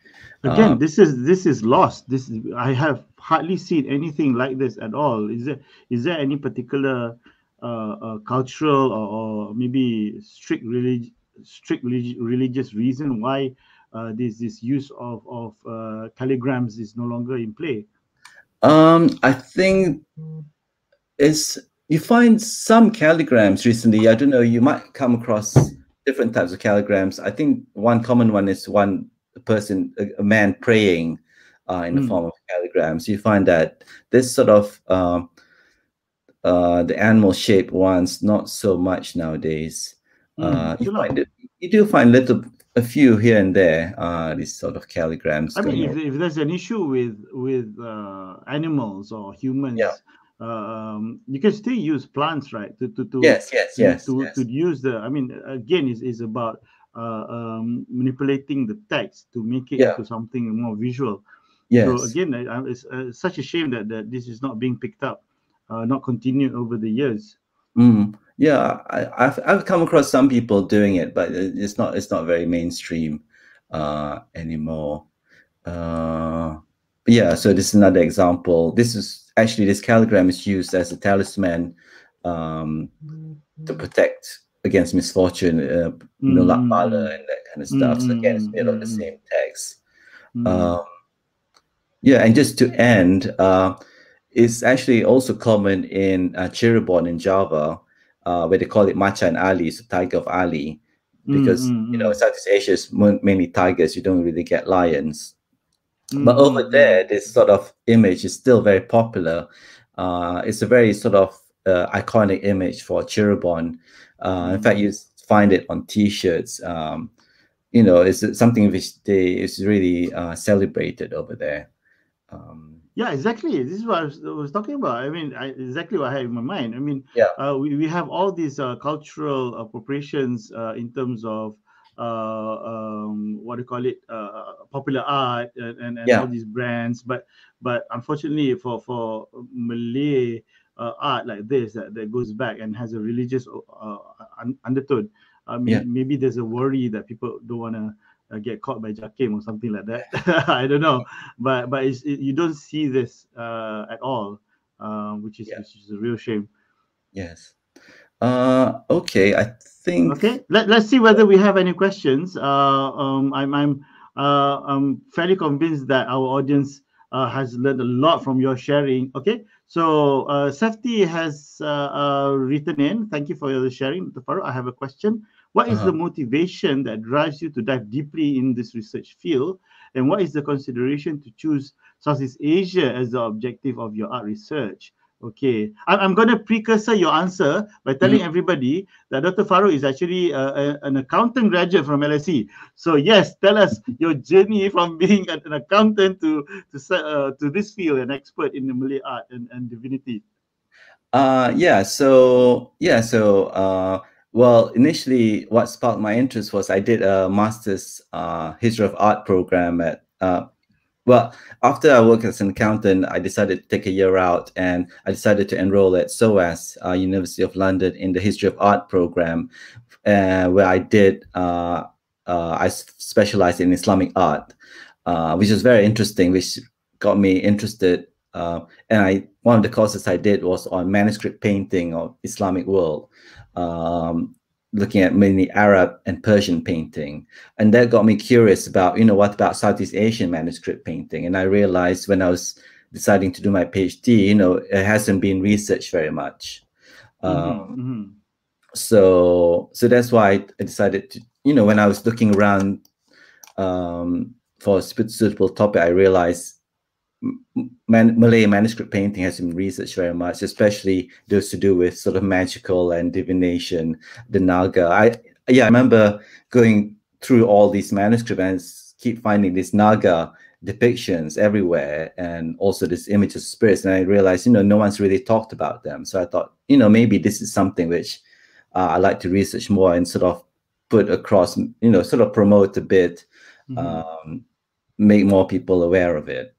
Again, Um, this is this is lost. This I have hardly seen anything like this at all. Is there is there any particular uh, uh, cultural or, or maybe strict relig- strict relig- religious reason why uh, this this use of of uh, calligrams is no longer in play? Um, I think it's you find some calligrams recently. I don't know. You might come across different types of calligrams. I think one common one is one person, a, a man praying uh, in the Mm. form of calligrams. You find that this sort of um, uh, the animal shaped ones not so much nowadays. Uh, you itulah. find it, you do find little a few here and there. Uh, these sort of calligrams. I mean, if, if there's an issue with with uh, animals or humans, Yeah. um, you can still use plants, right? To to, to yes, yes, to, yes, to, yes. to use the i mean again is is about uh, um, manipulating the text to make it Yeah. into something more visual yes. so again it's uh, such a shame that, that this is not being picked up uh, not continued over the years Mm, yeah, I, I've I've come across some people doing it, but it's not it's not very mainstream uh, anymore. Uh, yeah, so this is another example. This is actually this calligram is used as a talisman um, to protect against misfortune, uh, you know, Mm, mala and that kind of stuff. So again, it's made of the mm, mm. same text. Mm. Um, yeah, and just to end, uh, it's actually also common in uh, Cirebon in Java, uh, where they call it Macan Ali, so tiger of Ali, because mm, you know mm. Southeast Asia is mainly tigers. You don't really get lions, Mm, but over mm, mm. there, this sort of image is still very popular. Uh, it's a very sort of uh, iconic image for Cirebon. Uh, In fact, you find it on T-shirts. Um, you know, it's something which they is really uh, celebrated over there. Um, Yeah, exactly. This is what I was, I was talking about. I mean, I, exactly what I had in my mind. I mean, Yeah. uh, we, we have all these uh, cultural appropriations uh, in terms of uh, um, what do you call it, uh, popular art and, and, and Yeah. all these brands. But but unfortunately, for for Malay uh, art like this that, that goes back and has a religious uh, un- undertone, I mean, Yeah. maybe there's a worry that people don't want to uh, get caught by Jakim or something like that. [LAUGHS] I don't know but but it's, it, you don't see this uh, at all, uh, which is Yeah. which is a real shame. yes. Uh, okay, I think. Okay, let let's see whether we have any questions. Uh, um, I'm I'm uh, I'm fairly convinced that our audience uh, has learned a lot from your sharing. Okay, so uh, Safety has written in. Thank you for your sharing, Dr. Farouk. I have a question. What is Uh-huh. the motivation that drives you to dive deeply in this research field, and what is the consideration to choose Southeast Asia as the objective of your art research? Okay, I'm, going to precursor your answer by telling everybody that Dr. Farouk is actually uh, a, an accountant graduate from LSE. So yes, tell us your journey from [LAUGHS] being an, an accountant to to uh, to this field, an expert in the Malay art and, and divinity. Uh, yeah. So yeah. So uh, well, initially, what sparked my interest was I did a master's uh, history of art program at. Uh, well, after I worked as an accountant, I decided to take a year out, and I decided to enroll at SOAS, uh, University of London, in the history of art program, uh, where I did. Uh, uh, I specialized in Islamic art, which was very interesting, which got me interested and I one of the courses I did was on manuscript painting of Islamic world, um, looking at mainly Arab and Persian painting, and that got me curious about you know what about Southeast Asian manuscript painting, and I realized when I was deciding to do my PhD, you know, it hasn't been researched very much. Um, Mhm, mhm. so so that's why I decided to you know when I was looking around um, for a suitable topic, I realized Man Malay manuscript painting has been researched very much, especially those to do with sort of magical and divination, the Naga. I yeah, I remember going through all these manuscripts and keep finding these Naga depictions everywhere and also this image of spirits. And I realized, you know, no one's really talked about them. So I thought, you know, maybe this is something which uh, I like to research more and sort of put across, you know, sort of promote a bit, mm-hmm. um, make more people aware of it.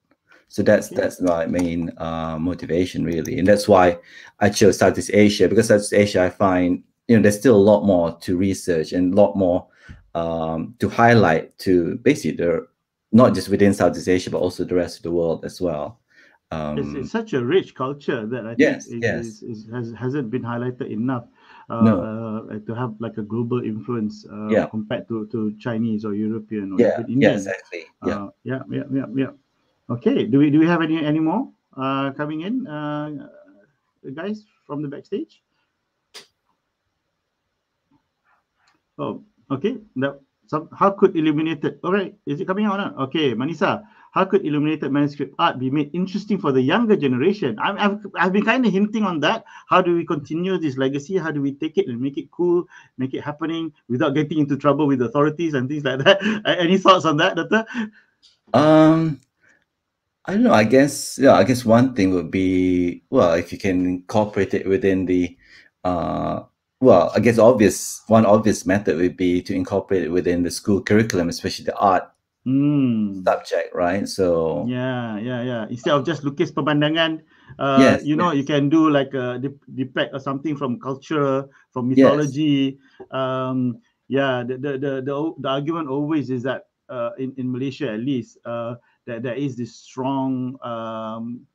So that's yeah. that's my main uh, motivation really, and that's why I chose Southeast Asia because Southeast Asia I find you know there's still a lot more to research and a lot more um, to highlight to basically the not just within Southeast Asia but also the rest of the world as well. Um, it's, it's, such a rich culture that I think yes, is, yes. Is, is, has, hasn't been highlighted enough uh, no. uh, to have like a global influence uh, yeah. compared to, to Chinese or European or yeah, Indian. Yeah, exactly. Yeah. Uh, yeah, yeah, yeah, yeah. Okay. Do we do we have any any more uh, coming in, uh, guys from the backstage? Oh, okay. That some how could illuminated? All right, is it coming out? Okay, Manisa how could illuminated manuscript art be made interesting for the younger generation? i have I've been kind of hinting on that. How do we continue this legacy? How do we take it and make it cool, make it happening without getting into trouble with authorities and things like that? [LAUGHS] Any thoughts on that, Doctor? Um, I don't know. I guess yeah. I guess one thing would be well, if you can incorporate it within the uh, well, I guess obvious one obvious method would be to incorporate it within the school curriculum, especially the art mm. subject, right? So yeah, yeah, yeah. Instead of just lukis pemandangan, uh, yes, you know, yes. you can do like a depict or something from culture, from mythology. Yes. Um, yeah, the, the the the the argument always is that uh, in in Malaysia at least uh, that there is this strong um,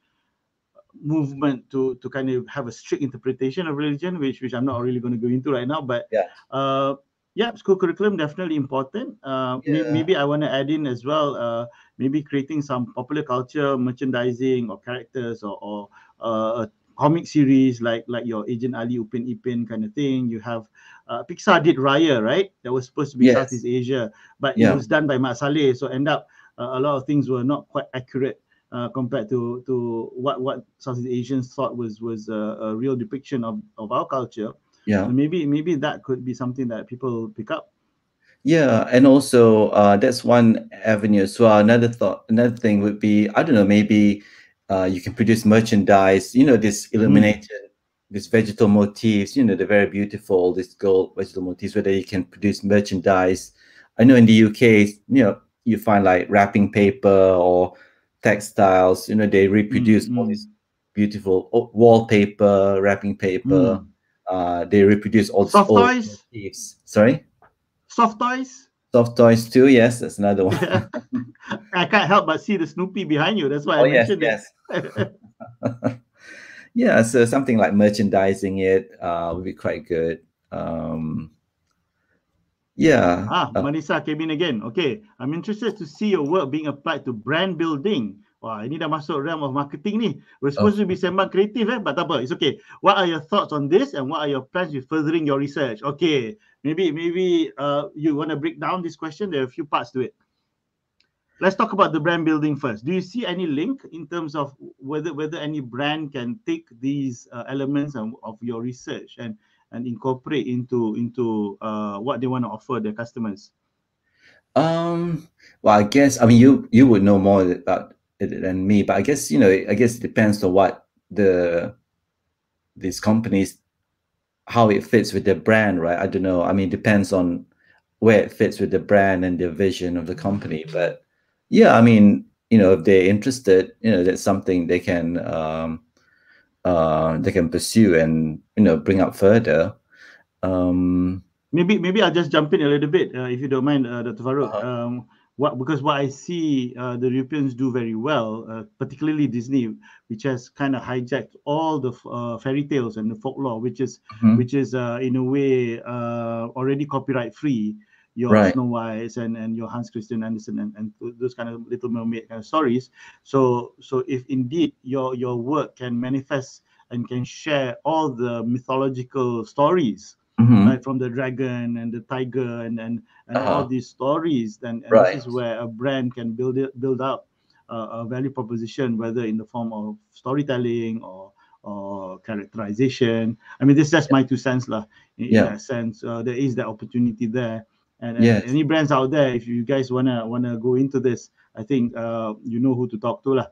movement to to kind of have a strict interpretation of religion, which which I'm not really going to go into right now. But yeah, uh, yeah, school curriculum definitely important. Uh, yeah. maybe I want to add in as well. Uh, maybe creating some popular culture merchandising or characters or, or uh, a comic series like like your Agent Ali Upin Ipin kind of thing. You have uh, Pixar did Raya, right? That was supposed to be yes. Southeast Asia, but yeah. it was done by Mat Salleh, so end up uh, a lot of things were not quite accurate. Uh, compared to to what what Southeast Asians thought was was a, a real depiction of, of our culture, yeah maybe maybe that could be something that people pick up yeah and also uh, that's one avenue as well another thought another thing would be i don't know maybe uh, you can produce merchandise you know this mm-hmm. illuminated mm. this vegetal motifs you know they're very beautiful this gold vegetal motifs whether you can produce merchandise i know in the uk you know you find like wrapping paper or textiles you know they reproduce mm-hmm. all these beautiful wallpaper wrapping paper mm uh, they reproduce all soft toys. Motifs. Sorry. Soft toys. Soft toys too. Yes, that's another one. [LAUGHS] I can't help but see the Snoopy behind you. That's why oh, I yes, mentioned yes. it. [LAUGHS] yeah, so something like merchandising it uh, would be quite good. Um, yeah. Ah, uh, Manisa came in again. Okay, I'm interested to see your work being applied to brand building Wah, ini dah masuk realm of marketing ni. We're supposed oh. to be sembang kreatif eh, but tak apa. It's okay. What are your thoughts on this and what are your plans with furthering your research? Okay, maybe maybe uh, you want to break down this question. There are a few parts to it. Let's talk about the brand building first. Do you see any link in terms of whether whether any brand can take these uh, elements of, of your research and and incorporate into into uh, what they want to offer their customers? Um. Well, I guess I mean you you would know more about than me. But I guess you know, I guess it depends on what the these companies how it fits with their brand, right? I don't know. I mean, it depends on where it fits with the brand and the vision of the company. But yeah, I mean, you know, if they're interested, you know, that's something they can um, uh, they can pursue and you know bring up further. Um, maybe maybe I'll just jump in a little bit, uh, if you don't mind, uh, Dr. Farouk. Uh-huh. Um, what because what I see uh, the Europeans do very well, uh, particularly Disney, which has kind of hijacked all the uh, fairy tales and the folklore, which is mm-hmm. which is uh, in a way uh, already copyright free. Your right. Snow White and, and your Hans Christian Andersen and, and those kind of Little Mermaid kind of stories. So so if indeed your your work can manifest and can share all the mythological stories mm-hmm. right? From the dragon and the tiger and and, and uh-huh. all these stories. then right. this is where a brand can build it, build up uh, a value proposition, whether in the form of storytelling or or characterization. I mean, this is just my two cents, lah. In, yeah. in that sense, uh, there is that opportunity there. And, and yes. any brands out there, if you guys wanna wanna go into this, I think uh, you know who to talk to, lah.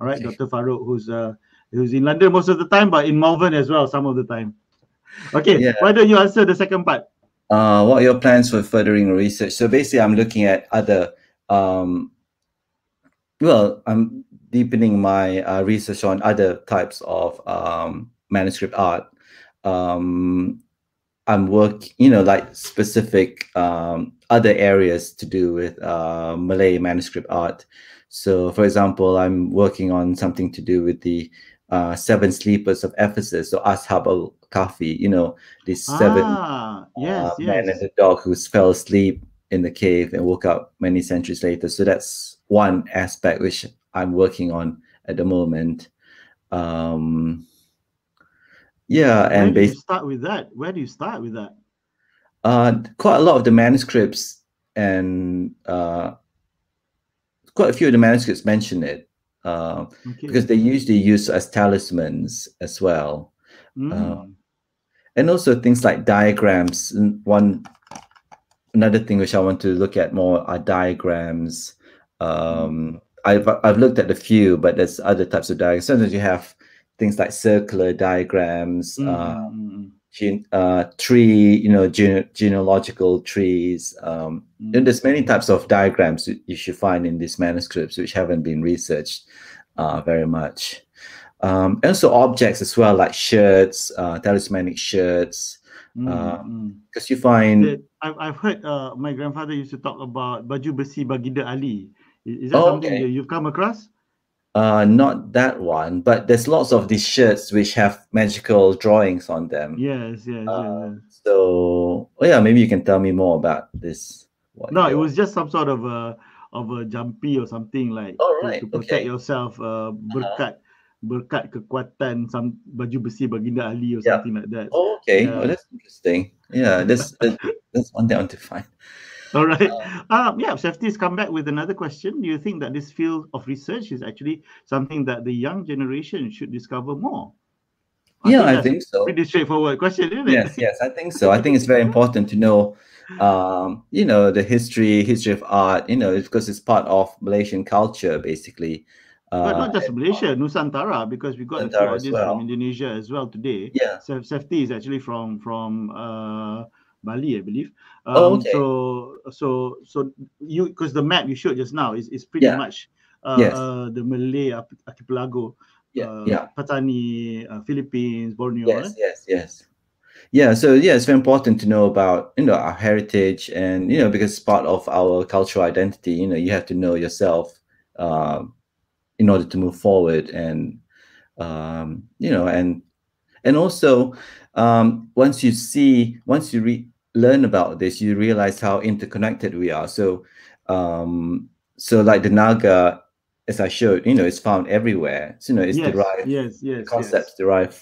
All right, Dr. Farouk, who's uh, who's in London most of the time, but in Malvern as well some of the time. Okay, yeah. why don't you answer the second part? Uh, what are your plans for furthering research? So basically, I'm looking at other. Um, well, I'm deepening my uh, research on other types of um, manuscript art. Um, I'm work, you know, like specific um, other areas to do with uh, Malay manuscript art. So, for example, I'm working on something to do with the uh, seven sleepers of Ephesus, so Ashab al Kahfi, you know, these seven ah, yes, uh, yes. man and the dog who fell asleep in the cave and woke up many centuries later. So that's one aspect which I'm working on at the moment. Um, yeah, and Where do you start with that? Where do you start with that? Uh, quite a lot of the manuscripts and uh, quite a few of the manuscripts mention it uh, okay. because they usually use as talismans as well. Mm. Uh, and also things like diagrams. One another thing which I want to look at more are diagrams. Um, I've I've looked at a few, but there's other types of diagrams. Sometimes you have things like circular diagrams, mm uh, tree, you know, gene genealogical trees. Um, mm and there's many types of diagrams you should find in these manuscripts which haven't been researched uh, very much. Um, and also objects as well, like shirts, uh, talismanic shirts. Because mm, uh, you find, I've, I've heard uh, my grandfather used to talk about baju besi baginda Ali. Is, is that oh, something okay. you've come across? Uh, not that one, but there's lots of these shirts which have magical drawings on them. Yes, yes, uh, yes. So, oh yeah, maybe you can tell me more about this. no, it was just some sort of a of a jumpy or something like oh, right. to, to protect okay. yourself. Uh, berkat uh-huh. berkat kekuatan some baju besi baginda Ali or yeah. something like that. Oh, okay. Yeah. Oh, that's interesting. Yeah, that's that's one thing I want to find. All right. Uh, um, yeah, Safety's come back with another question. Do you think that this field of research is actually something that the young generation should discover more? I yeah, think I think so. Pretty straightforward question, isn't it? Yes, yes, I think so. I think it's very important to know, um, you know, the history, history of art. You know, because it's part of Malaysian culture, basically. Uh, but not just Malaysia, Nusantara, because we got Nusantara a few audience well. from Indonesia as well today. Yeah, Safety is actually from from uh, Bali, I believe. Oh, um, oh, okay. So so so you because the map you showed just now is, is pretty yeah. much uh, yes. uh, the Malay archipelago. Yeah, uh, yeah. Patani, uh, Philippines, Borneo. Yes, yes, yes. Yeah, so yeah, it's very important to know about you know our heritage and you know because it's part of our cultural identity. You know, you have to know yourself um, in order to move forward, and um, you know, and and also um, once you see, once you read learn about this, you realize how interconnected we are. So, um, so like the Naga, as I showed, you know, it's found everywhere. So, you know, it's yes, derived. Yes, yes. Concepts yes. derived.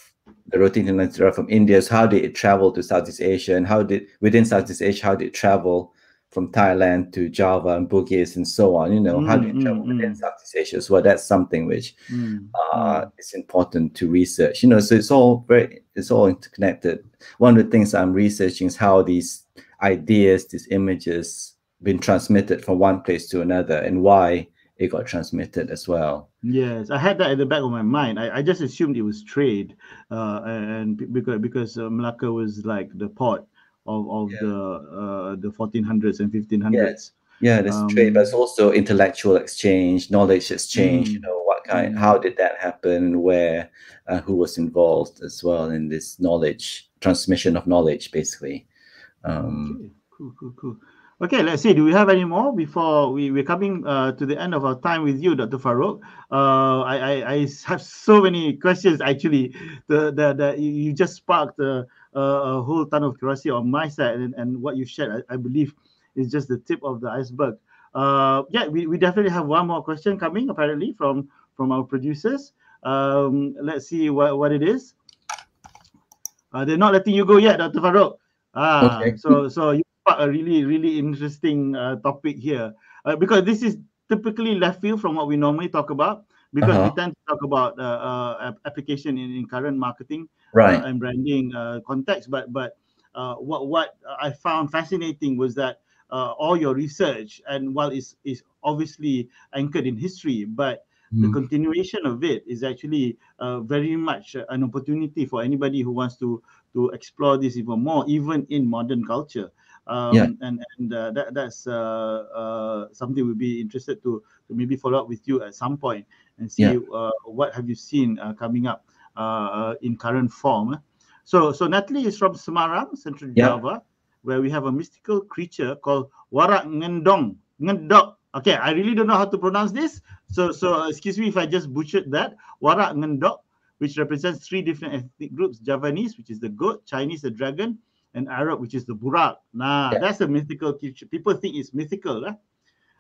The rotating lens derived from India. So how did it travel to Southeast Asia, and how did within Southeast Asia, how did it travel from Thailand to Java and Bugis and so on? You know, mm, how do you travel mm, within mm. Southeast Asia? So well, that's something which mm, uh, mm. is important to research. You know, so it's all very it's all interconnected. One of the things I'm researching is how these ideas, these images, been transmitted from one place to another, and why it got transmitted as well. Yes, I had that in the back of my mind. I, I just assumed it was trade, uh, and because because uh, Malacca was like the port of, of yeah. the uh, the 1400s and 1500s. Yes. Yeah, there's um, trade, but it's also intellectual exchange, knowledge exchange. Mm, you know, what kind, mm. how did that happen, where, uh, who was involved as well in this knowledge transmission of knowledge, basically. Um, okay. Cool, cool, cool. Okay, let's see. Do we have any more before we, we're coming uh, to the end of our time with you, Dr. Farouk? Uh, I, I, I have so many questions actually. The, the, the you just sparked a, a whole ton of curiosity on my side, and, and what you shared, I, I believe, is just the tip of the iceberg. Uh, yeah, we, we definitely have one more question coming apparently from from our producers. Um, let's see what, what it is. Uh, they're not letting you go yet, Dr. Farouk. Ah, okay. so so you got a really really interesting uh, topic here uh, because this is typically left field from what we normally talk about because uh-huh. we tend to talk about uh, uh, application in, in current marketing right. and branding context. But but what what I found fascinating was that all your research and while it's is obviously anchored in history, but the hmm. continuation of it is actually uh, very much an opportunity for anybody who wants to to explore this even more, even in modern culture. Um, yeah. And and uh, that that's uh, uh, something we'd be interested to to maybe follow up with you at some point and see yeah. Uh, what have you seen uh, coming up uh, in current form. So so Natalie is from Semarang, Central yeah. Java, where we have a mystical creature called Warak Ngendong. Ngendok Okay, I really don't know how to pronounce this. So, so uh, excuse me if I just butchered that. Warak Ngendok, which represents three different ethnic groups: Javanese, which is the goat; Chinese, the dragon; and Arab, which is the burak. Nah, yeah. that's a mythical creature. People think it's mythical, eh?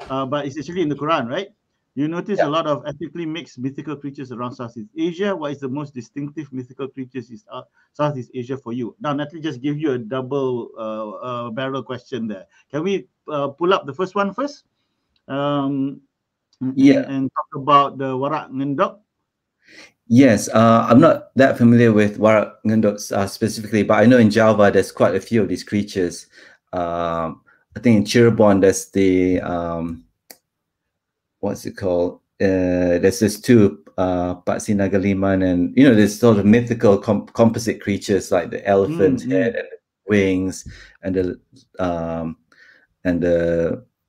uh, but it's actually in the Quran, right? You notice yeah. a lot of ethnically mixed mythical creatures around Southeast Asia. What is the most distinctive mythical creatures in uh, Southeast Asia for you? Now, Natalie just give you a double uh, uh, barrel question there. Can we uh, pull up the first one first? um, yeah. and, and, talk about the Warak Ngendok? Yes, uh, I'm not that familiar with Warak Ngendok uh, specifically, but I know in Java there's quite a few of these creatures. Um, I think in Cirebon there's the um, what's it called? Uh, there's this two uh, Nagaliman, and you know there's sort of mythical com composite creatures like the elephant mm -hmm. head and wings and the um, and the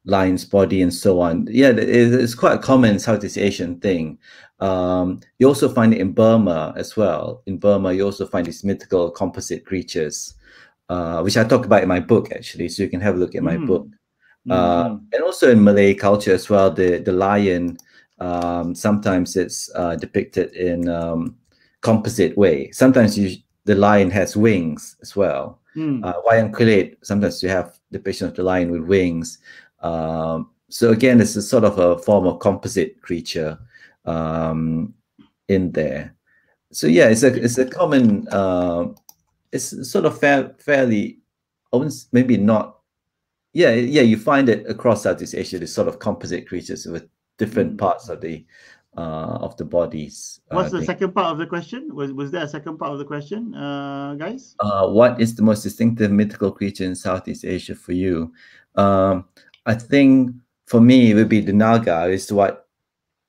lion's body and so on. Yeah, it's quite a common Southeast Asian thing. Um, you also find it in Burma as well. In Burma, you also find these mythical composite creatures, uh, which I talk about in my book actually. So you can have a look at my mm. book. Mm. And also in Malay culture as well, the the lion. Um, sometimes it's uh, depicted in um, composite way. Sometimes you, the lion has wings as well. Mm. Uh, wayang kulit, sometimes you have depiction of the lion with wings. Um, so again, it's a sort of a form of composite creature um, in there. So yeah, it's a it's a common. Uh, it's sort of fair, fairly, maybe not. Yeah, yeah, you find it across Southeast Asia. These sort of composite creatures with different mm. parts of the uh, of the bodies. Uh, What's uh, the second part of the question? Was was there a second part of the question, uh, guys? Uh, what is the most distinctive mythical creature in Southeast Asia for you? Um, I think for me, it would be the Naga is what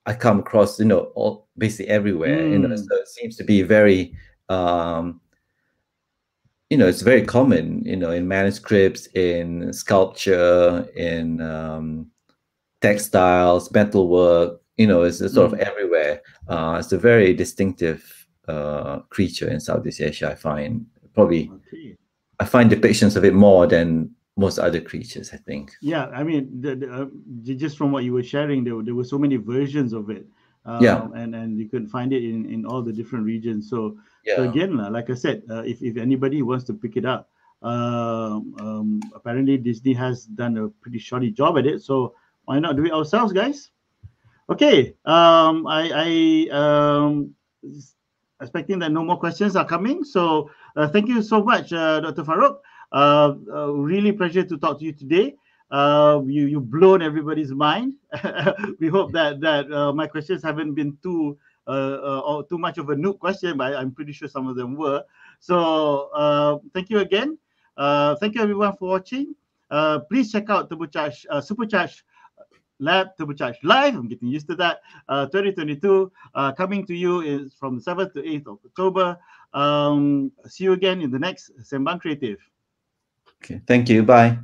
I come across, you know, all basically everywhere. Mm. You know, hmm. so it seems to be very, um, you know, it's very common, you know, in manuscripts, in sculpture, in um, textiles, metalwork. You know, it's, it's sort mm. of everywhere. Uh, it's a very distinctive uh, creature in Southeast Asia. I find probably. Okay. I find depictions of it more than most other creatures, I think. Yeah, I mean, the, the, uh, just from what you were sharing, there, there were so many versions of it. Um, yeah, and and you can find it in in all the different regions. So, yeah. so again, like I said, uh, if if anybody wants to pick it up, um, um, apparently Disney has done a pretty shoddy job at it. So why not do it ourselves, guys? Okay, um, I I um expecting that no more questions are coming. So uh, thank you so much, uh, Dr. Farouk. Uh, uh, really pleasure to talk to you today. Uh, you you blown everybody's mind. [LAUGHS] we hope that that uh, my questions haven't been too uh, uh, or too much of a noob question, but I'm pretty sure some of them were. So uh, thank you again. Uh, thank you everyone for watching. Please check out Turbocharge uh, Supercharge Lab Turbocharge Live. I'm getting used to that. Uh, 2022 uh, coming to you is from the 7th to 8th of October. Um, see you again in the next Sembang Kreatif. Okay. Thank you. Bye.